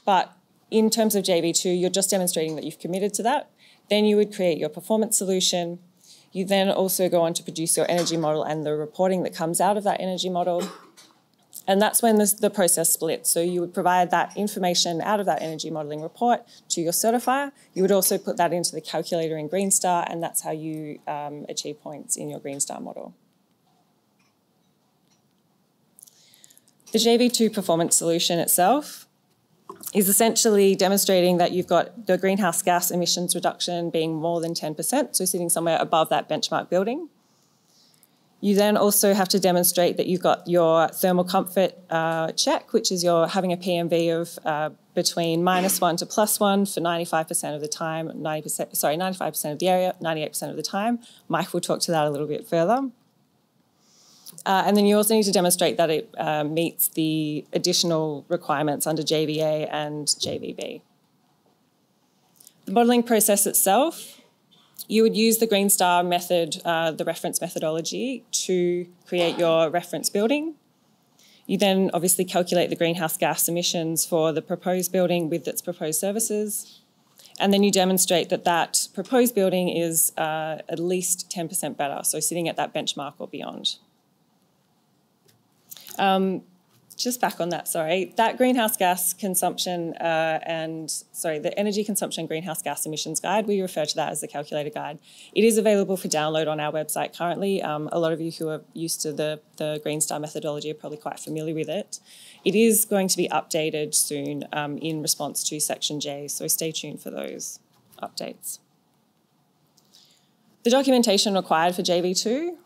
but in terms of JV2, you're just demonstrating that you've committed to that. Then you would create your performance solution. You then also go on to produce your energy model and the reporting that comes out of that energy model. And that's when the process splits. So you would provide that information out of that energy modelling report to your certifier. You would also put that into the calculator in Green Star, and that's how you um, achieve points in your Green Star model. The JV2 performance solution itself is essentially demonstrating that you've got the greenhouse gas emissions reduction being more than 10%, so sitting somewhere above that benchmark building. You then also have to demonstrate that you've got your thermal comfort uh, check, which is your having a PMV of uh, between minus one to plus one for 95% of the time, 90%, sorry, 95% of the area, 98% of the time. Mike will talk to that a little bit further. Uh, and then you also need to demonstrate that it uh, meets the additional requirements under JVA and JVB. The modelling process itself you would use the Green Star method, uh, the reference methodology, to create your reference building. You then obviously calculate the greenhouse gas emissions for the proposed building with its proposed services. And then you demonstrate that that proposed building is uh, at least 10% better, so sitting at that benchmark or beyond. Um, just back on that, sorry, that greenhouse gas consumption uh, and, sorry, the energy consumption greenhouse gas emissions guide, we refer to that as the calculator guide. It is available for download on our website currently. Um, a lot of you who are used to the, the Green Star methodology are probably quite familiar with it. It is going to be updated soon um, in response to Section J, so stay tuned for those updates. The documentation required for JV2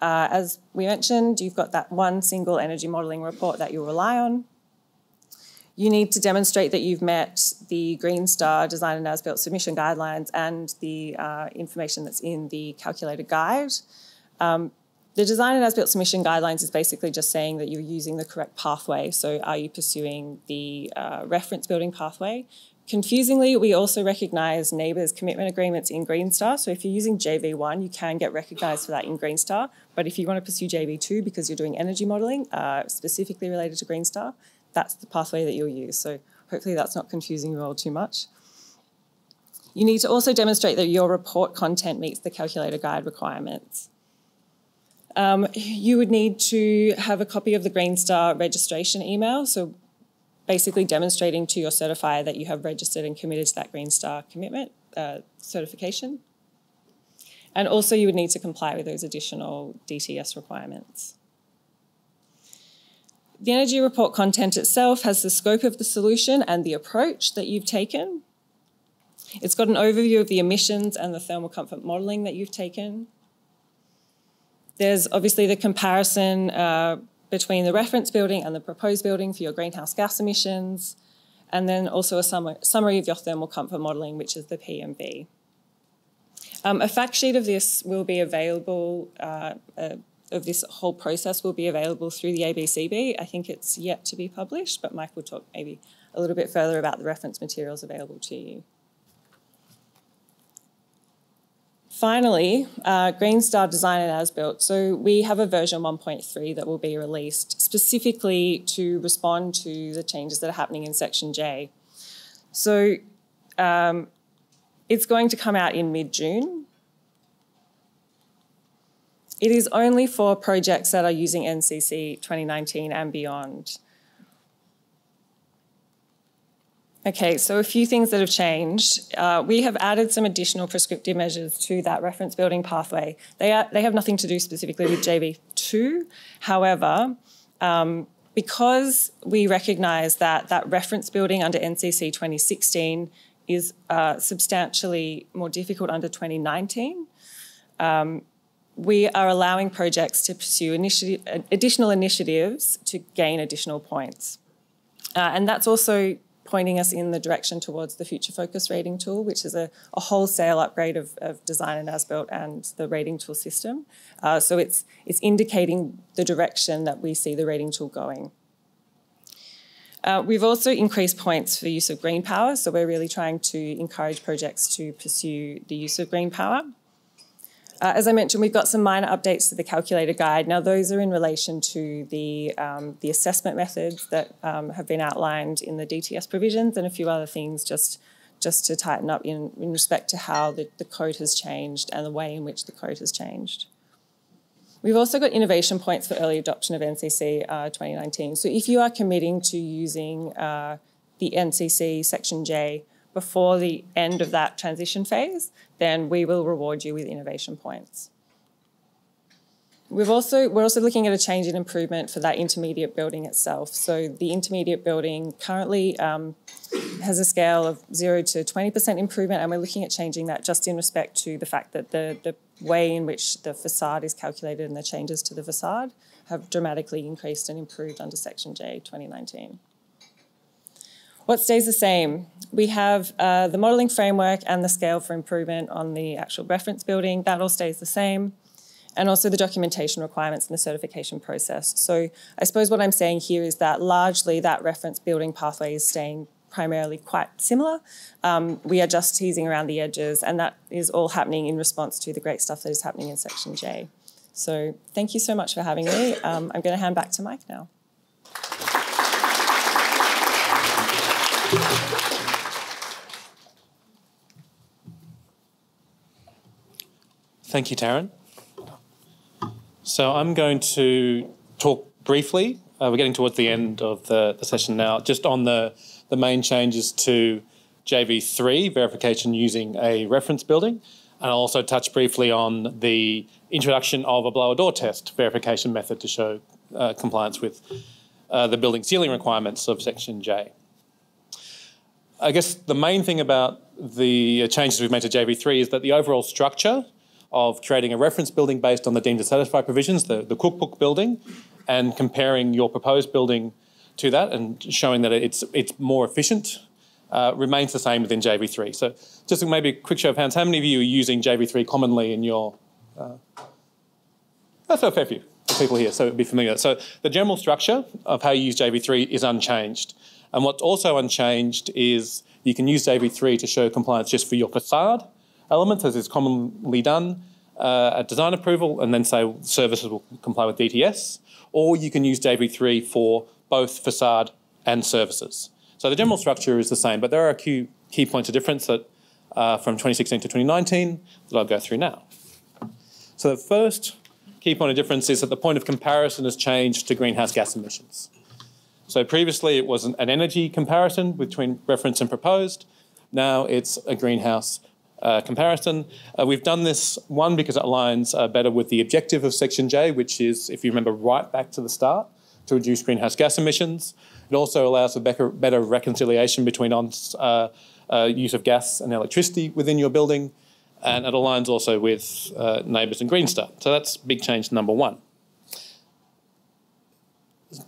uh, as we mentioned, you've got that one single energy modelling report that you'll rely on. You need to demonstrate that you've met the Green Star Design and As-Built submission guidelines and the uh, information that's in the calculator guide. Um, the Design and As-Built submission guidelines is basically just saying that you're using the correct pathway. So are you pursuing the uh, reference building pathway? Confusingly, we also recognise NABERS commitment agreements in Green Star. So if you're using JV1, you can get recognised for that in Green Star. But if you want to pursue JV2 because you're doing energy modelling uh, specifically related to Green Star, that's the pathway that you'll use. So hopefully that's not confusing you all too much. You need to also demonstrate that your report content meets the calculator guide requirements. Um, you would need to have a copy of the Green Star registration email, so basically demonstrating to your certifier that you have registered and committed to that Green Star commitment uh, certification. And also you would need to comply with those additional DTS requirements. The energy report content itself has the scope of the solution and the approach that you've taken. It's got an overview of the emissions and the thermal comfort modelling that you've taken. There's obviously the comparison uh, between the reference building and the proposed building for your greenhouse gas emissions, and then also a summary of your thermal comfort modelling, which is the PMV. Um, a fact sheet of this will be available, uh, uh, of this whole process will be available through the ABCB. I think it's yet to be published, but Mike will talk maybe a little bit further about the reference materials available to you. Finally, uh, Green Star Design and As Built. So we have a version 1.3 that will be released specifically to respond to the changes that are happening in Section J. So um, it's going to come out in mid-June. It is only for projects that are using NCC 2019 and beyond. Okay, so a few things that have changed. Uh, we have added some additional prescriptive measures to that reference building pathway. They, are, they have nothing to do specifically with JV2. However, um, because we recognise that that reference building under NCC 2016 is uh, substantially more difficult under 2019, um, we are allowing projects to pursue initiative, additional initiatives to gain additional points. Uh, and that's also pointing us in the direction towards the future focus rating tool, which is a, a wholesale upgrade of, of, design and as built and the rating tool system. Uh, so it's, it's indicating the direction that we see the rating tool going. Uh, we've also increased points for use of green power, so we're really trying to encourage projects to pursue the use of green power. Uh, as I mentioned, we've got some minor updates to the calculator guide. Now, those are in relation to the, um, the assessment methods that um, have been outlined in the DTS provisions and a few other things just, just to tighten up in, in respect to how the, the code has changed and the way in which the code has changed. We've also got innovation points for early adoption of NCC uh, 2019. So if you are committing to using uh, the NCC Section J before the end of that transition phase, then we will reward you with innovation points. We've also, we're also looking at a change in improvement for that intermediate building itself. So the intermediate building currently um, has a scale of 0 to 20% improvement, and we're looking at changing that just in respect to the fact that the, the way in which the facade is calculated and the changes to the facade have dramatically increased and improved under Section J 2019. What stays the same? We have uh, the modelling framework and the scale for improvement on the actual reference building. That all stays the same. And also the documentation requirements and the certification process. So I suppose what I'm saying here is that largely that reference building pathway is staying primarily quite similar. Um, we are just teasing around the edges, and that is all happening in response to the great stuff that is happening in Section J. So thank you so much for having me. Um, I'm going to hand back to Mike now. Thank you, Taryn. So I'm going to talk briefly. Uh, we're getting towards the end of the, the session now, just on the, the main changes to JV3, verification using a reference building. And I'll also touch briefly on the introduction of a blower door test verification method to show uh, compliance with uh, the building sealing requirements of Section J. I guess the main thing about the changes we've made to JV3 is that the overall structure of creating a reference building based on the deemed to satisfy provisions, the, the cookbook building, and comparing your proposed building to that and showing that it's, it's more efficient uh, remains the same within JV3. So just maybe a quick show of hands, how many of you are using JV3 commonly in your... Uh, that's a fair few people here, so it'd be familiar. So the general structure of how you use JV3 is unchanged. And what's also unchanged is You can use JV3 to show compliance just for your facade elements, as is commonly done uh, at design approval, and then say services will comply with DTS. Or you can use JV3 for both facade and services. So the general structure is the same, but there are a few key points of difference that uh, from 2016 to 2019 that I'll go through now. So the first key point of difference is that the point of comparison has changed to greenhouse gas emissions. So previously it was an, energy comparison between reference and proposed. Now it's a greenhouse uh, comparison. Uh, we've done this, one, because it aligns uh, better with the objective of Section J, which is, if you remember right back to the start, to reduce greenhouse gas emissions. It also allows for better, better reconciliation between on, uh, uh, use of gas and electricity within your building, and it aligns also with uh, NABERS and Green Star. So that's big change number one.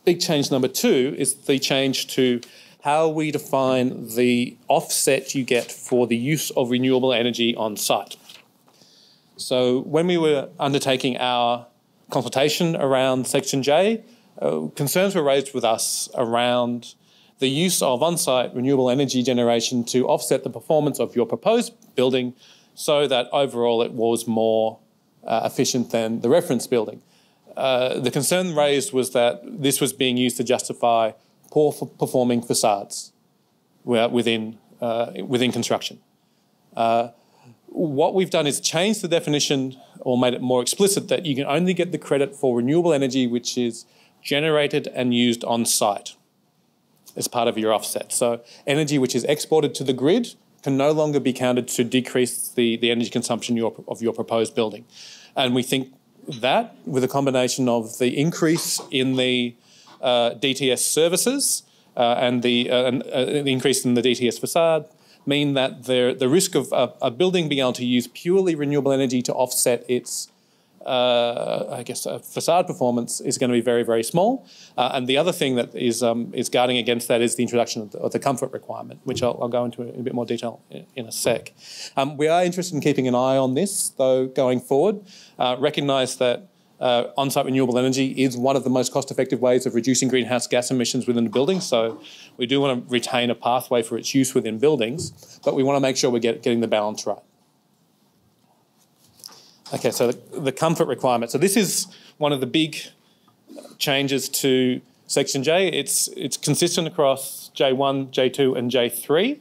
Big change number two is the change to how we define the offset you get for the use of renewable energy on site. So when we were undertaking our consultation around Section J, uh, concerns were raised with us around the use of on-site renewable energy generation to offset the performance of your proposed building so that overall it was more uh, efficient than the reference building. Uh, the concern raised was that this was being used to justify poor performing facades within, uh, within construction. Uh, what we've done is change the definition or made it more explicit that you can only get the credit for renewable energy which is generated and used on site as part of your offset. So energy which is exported to the grid can no longer be counted to decrease the, the energy consumption your, of your proposed building. And we think that with a combination of the increase in the uh, DTS services uh, and the, uh, the, increase in the DTS facade mean that the, the risk of a, a, building being able to use purely renewable energy to offset its uh, I guess, uh, facade performance is going to be very, very small. Uh, and the other thing that is um, is guarding against that is the introduction of the, of the comfort requirement, which I'll, I'll, go into in a bit more detail in, a sec. Um, we are interested in keeping an eye on this, though, going forward. recognise that uh, on-site renewable energy is one of the most cost-effective ways of reducing greenhouse gas emissions within a building. So we do want to retain a pathway for its use within buildings, but we want to make sure we're get, getting the balance right. Okay, so the, the comfort requirement. So this is one of the big changes to Section J. It's, it's consistent across J1, J2 and J3.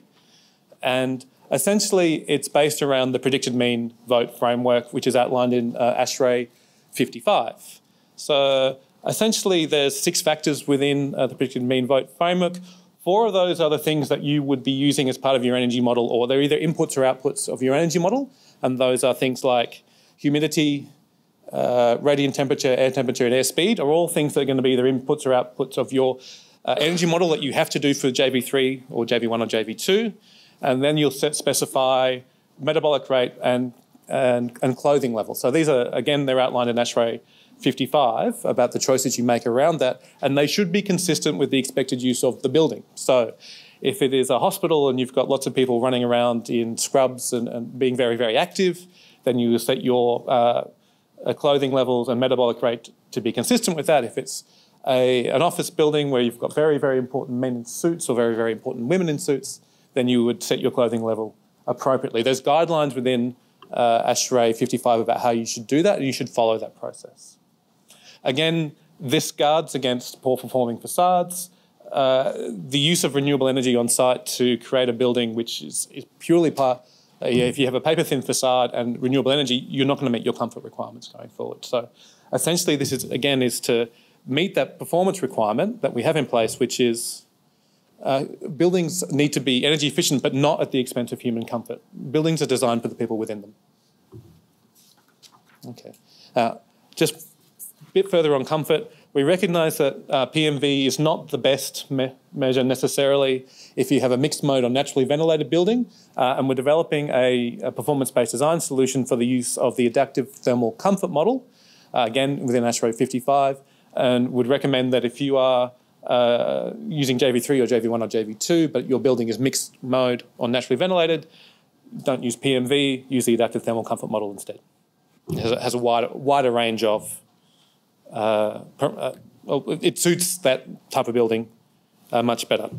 And essentially it's based around the predicted mean vote framework, which is outlined in uh, ASHRAE 55. So essentially there's six factors within uh, the predicted mean vote framework. Four of those are the things that you would be using as part of your energy model, or they're either inputs or outputs of your energy model. And those are things like humidity, uh, radiant temperature, air temperature, and airspeed are all things that are going to be either inputs or outputs of your uh, energy model that you have to do for JV3 or JV1 or JV2. And then you'll set, specify metabolic rate and and, and clothing level. So these are, again, they're outlined in ASHRAE 55 about the choices you make around that, and they should be consistent with the expected use of the building. So if it is a hospital and you've got lots of people running around in scrubs and, and being very, very active, then you set your uh, uh, clothing levels and metabolic rate to be consistent with that. If it's a, an office building where you've got very, very important men in suits or very, very important women in suits, then you would set your clothing level appropriately. There's guidelines within uh, ASHRAE 55 about how you should do that, and you should follow that process. Again, this guards against poor performing facades, uh, the use of renewable energy on site to create a building which is, is purely part, if you have a paper thin facade and renewable energy, you're not going to meet your comfort requirements going forward. So essentially this is, again, is to meet that performance requirement that we have in place, which is uh, buildings need to be energy efficient, but not at the expense of human comfort. Buildings are designed for the people within them. Okay. Uh, just a bit further on comfort, we recognise that uh, PMV is not the best me measure necessarily if you have a mixed mode or naturally ventilated building, uh, and we're developing a, a performance-based design solution for the use of the adaptive thermal comfort model, uh, again within ASHRAE 55, and would recommend that if you are uh, using JV3 or JV1 or JV2, but your building is mixed mode or naturally ventilated, don't use PMV, use the adaptive thermal comfort model instead. It has a, has a wider, wider range of, uh, uh, well, it suits that type of building uh, much better.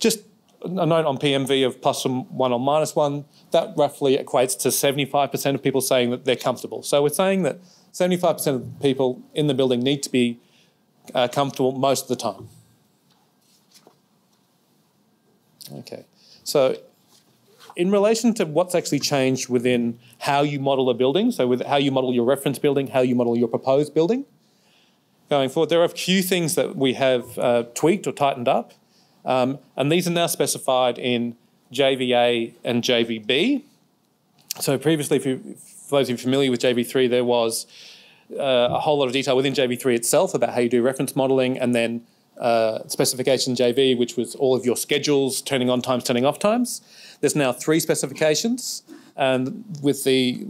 Just a note on PMV of plus one or minus one, that roughly equates to 75% of people saying that they're comfortable. So we're saying that 75% of people in the building need to be uh, comfortable most of the time. Okay, so in relation to what's actually changed within how you model a building, so with how you model your reference building, how you model your proposed building, going forward, there are a few things that we have uh, tweaked or tightened up, um, and these are now specified in JVA and JVB. So previously, you, for those of you familiar with JV3, there was uh, a whole lot of detail within JV3 itself about how you do reference modelling, and then uh, specification JV, which was all of your schedules, turning on times, turning off times. There's now three specifications, and with the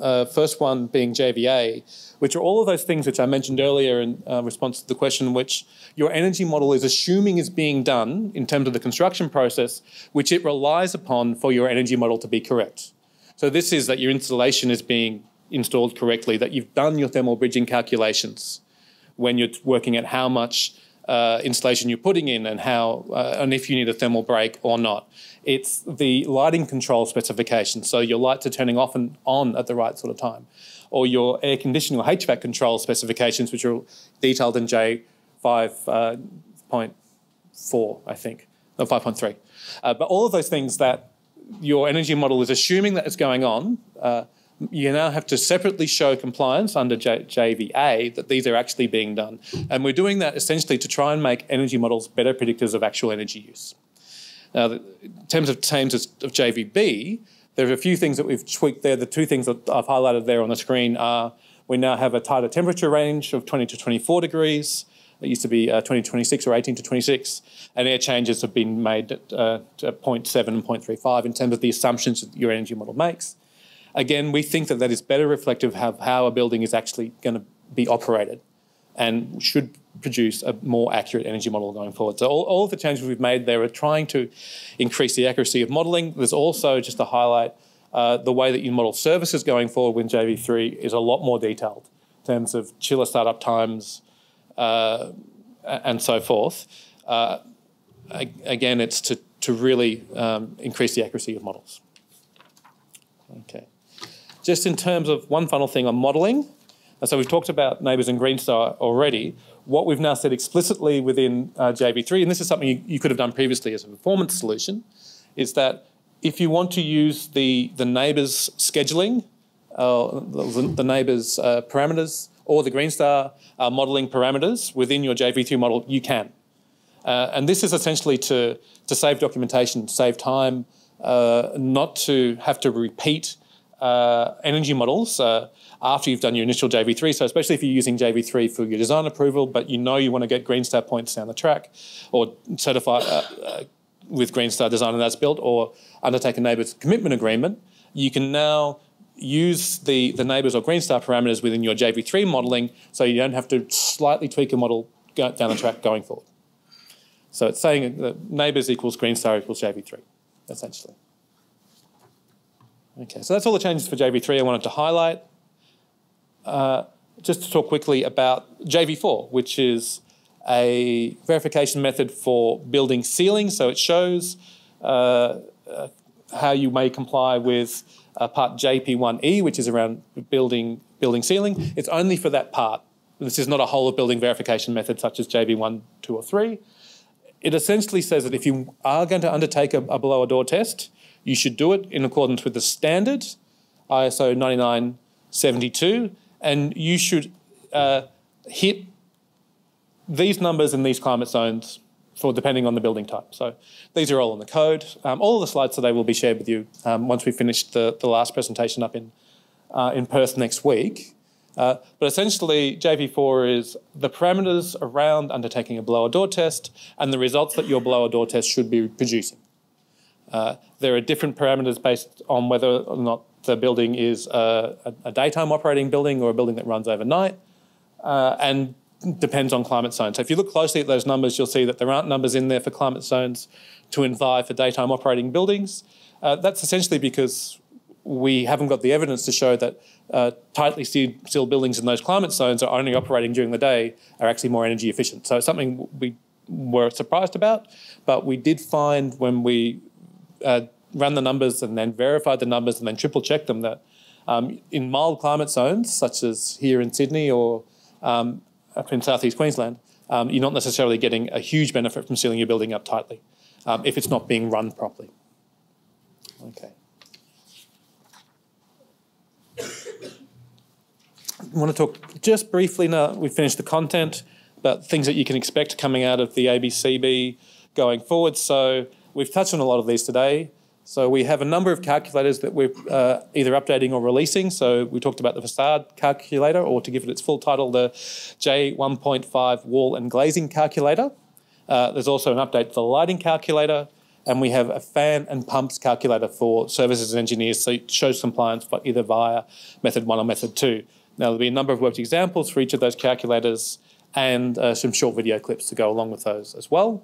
uh, first one being JVA, which are all of those things which I mentioned earlier in uh, response to the question, which your energy model is assuming is being done in terms of the construction process, which it relies upon for your energy model to be correct. So this is that your insulation is being installed correctly, that you've done your thermal bridging calculations when you're working at how much uh, insulation you're putting in and how uh, and if you need a thermal break or not. It's the lighting control specifications, so your lights are turning off and on at the right sort of time, or your air conditioning or HVAC control specifications, which are detailed in J5.4, uh, I think, or 5.3. Uh, but all of those things that your energy model is assuming that it's going on uh, you now have to separately show compliance under J- JVA that these are actually being done. And we're doing that essentially to try and make energy models better predictors of actual energy use. Now, in terms of terms of JVB, there are a few things that we've tweaked there. The two things that I've highlighted there on the screen are we now have a tighter temperature range of 20 to 24 degrees. It used to be uh, 20 to 26 or 18 to 26. And air changes have been made at, uh, at 0.7 and 0.35 in terms of the assumptions that your energy model makes. Again, we think that that is better reflective of how a building is actually going to be operated and should produce a more accurate energy model going forward. So all, all of the changes we've made there are trying to increase the accuracy of modelling. There's also, just to highlight, uh, the way that you model services going forward with JV3 is a lot more detailed in terms of chiller startup times uh, and so forth. Uh, again, it's to, to really um, increase the accuracy of models. Okay. Just in terms of one final thing on modelling, so we've talked about NABERS and Green Star already. What we've now said explicitly within uh, JV3, and this is something you, you, could have done previously as a performance solution, is that if you want to use the, the NABERS scheduling, uh, the, the NABERS uh, parameters, or the Green Star uh, modelling parameters within your JV3 model, you can. Uh, and this is essentially to, to save documentation, save time, uh, not to have to repeat uh, energy models uh, after you've done your initial JV3. So especially if you're using JV3 for your design approval, but you know you want to get Green Star points down the track or certify uh, uh with Green Star design and as built or undertake a NABERS commitment agreement, you can now use the, the NABERS or Green Star parameters within your JV3 modelling so you don't have to slightly tweak a model down the track going forward. So it's saying that NABERS equals Green Star equals JV3, essentially. Okay, so that's all the changes for JV3 I wanted to highlight. Uh, just to talk quickly about JV4, which is a verification method for building ceilings. So it shows uh, uh, how you may comply with uh, part JP1E, which is around building building sealing. It's only for that part. This is not a whole of building verification method such as JV1, 2 or 3. It essentially says that if you are going to undertake a, a blower door test, you should do it in accordance with the standard, ISO 9972, and you should uh, hit these numbers in these climate zones for depending on the building type. So these are all in the code. Um, all of the slides today will be shared with you um, once we finish the, the last presentation up in, uh, in Perth next week. Uh, but essentially, JV4 is the parameters around undertaking a blower door test and the results that your blower door test should be producing. Uh, there are different parameters based on whether or not the building is a, a daytime operating building or a building that runs overnight, uh, and depends on climate zone. So if you look closely at those numbers, you'll see that there aren't numbers in there for climate zones to invite for daytime operating buildings. Uh, that's essentially because we haven't got the evidence to show that uh, tightly sealed buildings in those climate zones are only operating during the day are actually more energy efficient. So it's something we were surprised about, but we did find when we uh, ran the numbers and then verify the numbers and then triple check them that um, in mild climate zones, such as here in Sydney or um, up in southeast Queensland, um, you're not necessarily getting a huge benefit from sealing your building up tightly um, if it's not being run properly. Okay. I want to talk just briefly now we've finished the content about things that you can expect coming out of the ABCB going forward. So we've touched on a lot of these today. So we have a number of calculators that we're uh, either updating or releasing. So we talked about the facade calculator, or to give it its full title, the J1.5 wall and glazing calculator. Uh, there's also an update to the lighting calculator, and we have a fan and pumps calculator for services and engineers, so it shows compliance but either via method one or method two. Now there'll be a number of worked examples for each of those calculators and uh, some short video clips to go along with those as well.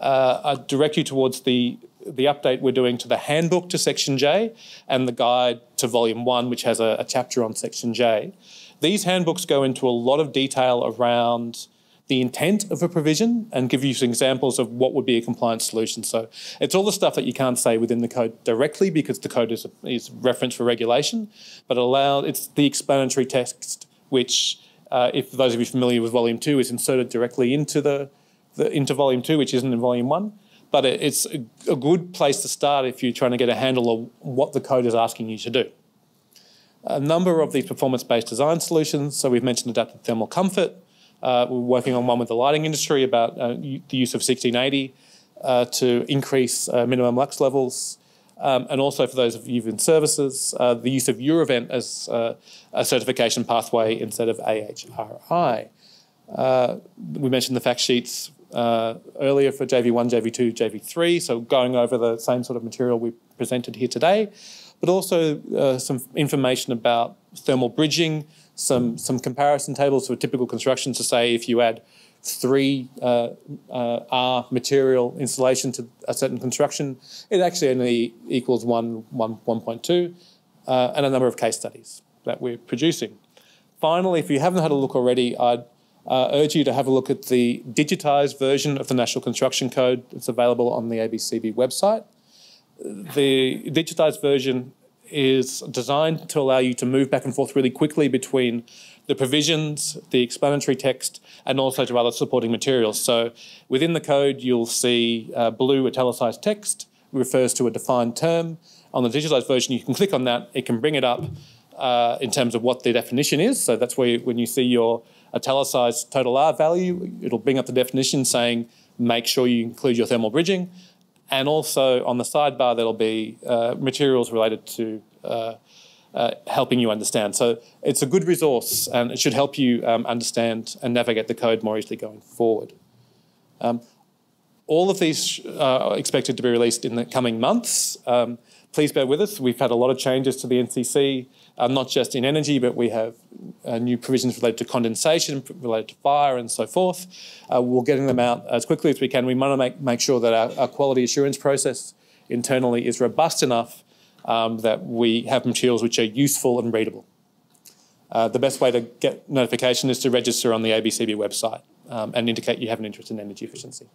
Uh, I direct you towards the the update we're doing to the handbook to Section J and the guide to Volume 1, which has a, a, chapter on Section J. These handbooks go into a lot of detail around the intent of a provision and give you some examples of what would be a compliance solution. So it's all the stuff that you can't say within the code directly because the code is, is reference for regulation, but allow, it's the explanatory text, which, uh, if those of you familiar with Volume 2, is inserted directly into the the, into volume two, which isn't in volume one. But it, it's a, a good place to start if you're trying to get a handle of what the code is asking you to do. A number of these performance-based design solutions. So we've mentioned adaptive thermal comfort. Uh, we're working on one with the lighting industry about uh, the use of 1680 uh, to increase uh, minimum lux levels. Um, and also for those of you in services, uh, the use of Eurovent as uh, a certification pathway instead of AHRI. we mentioned the fact sheets uh, earlier for JV1, JV2, JV3, so going over the same sort of material we presented here today, but also uh, some information about thermal bridging, some, some comparison tables for typical construction to say if you add three uh, uh R material insulation to a certain construction, it actually only equals 1, 1 1.2, uh, and a number of case studies that we're producing. Finally, if you haven't had a look already, I'd uh, urge you to have a look at the digitised version of the National Construction Code. It's available on the ABCB website. The digitised version is designed to allow you to move back and forth really quickly between the provisions, the explanatory text, and also to other supporting materials. So within the code, you'll see uh, blue italicized text refers to a defined term. On the digitized version, you can click on that. It can bring it up uh, in terms of what the definition is. So that's where you, when you see your italicized total R value, it'll bring up the definition saying make sure you include your thermal bridging. And also on the sidebar, there'll be uh, materials related to uh, uh, helping you understand. So it's a good resource and it should help you um, understand and navigate the code more easily going forward. Um, all of these are expected to be released in the coming months. Um, please bear with us. We've had a lot of changes to the NCC uh, not just in energy, but we have uh, new provisions related to condensation, related to fire, and so forth. Uh, we're getting them out as quickly as we can. We want to make, make sure that our, our quality assurance process internally is robust enough um, that we have materials which are useful and readable. Uh, the best way to get notification is to register on the ABCB website um, and indicate you have an interest in energy efficiency.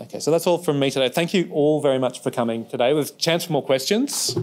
Okay, so that's all from me today. Thank you all very much for coming today. With chance for more questions.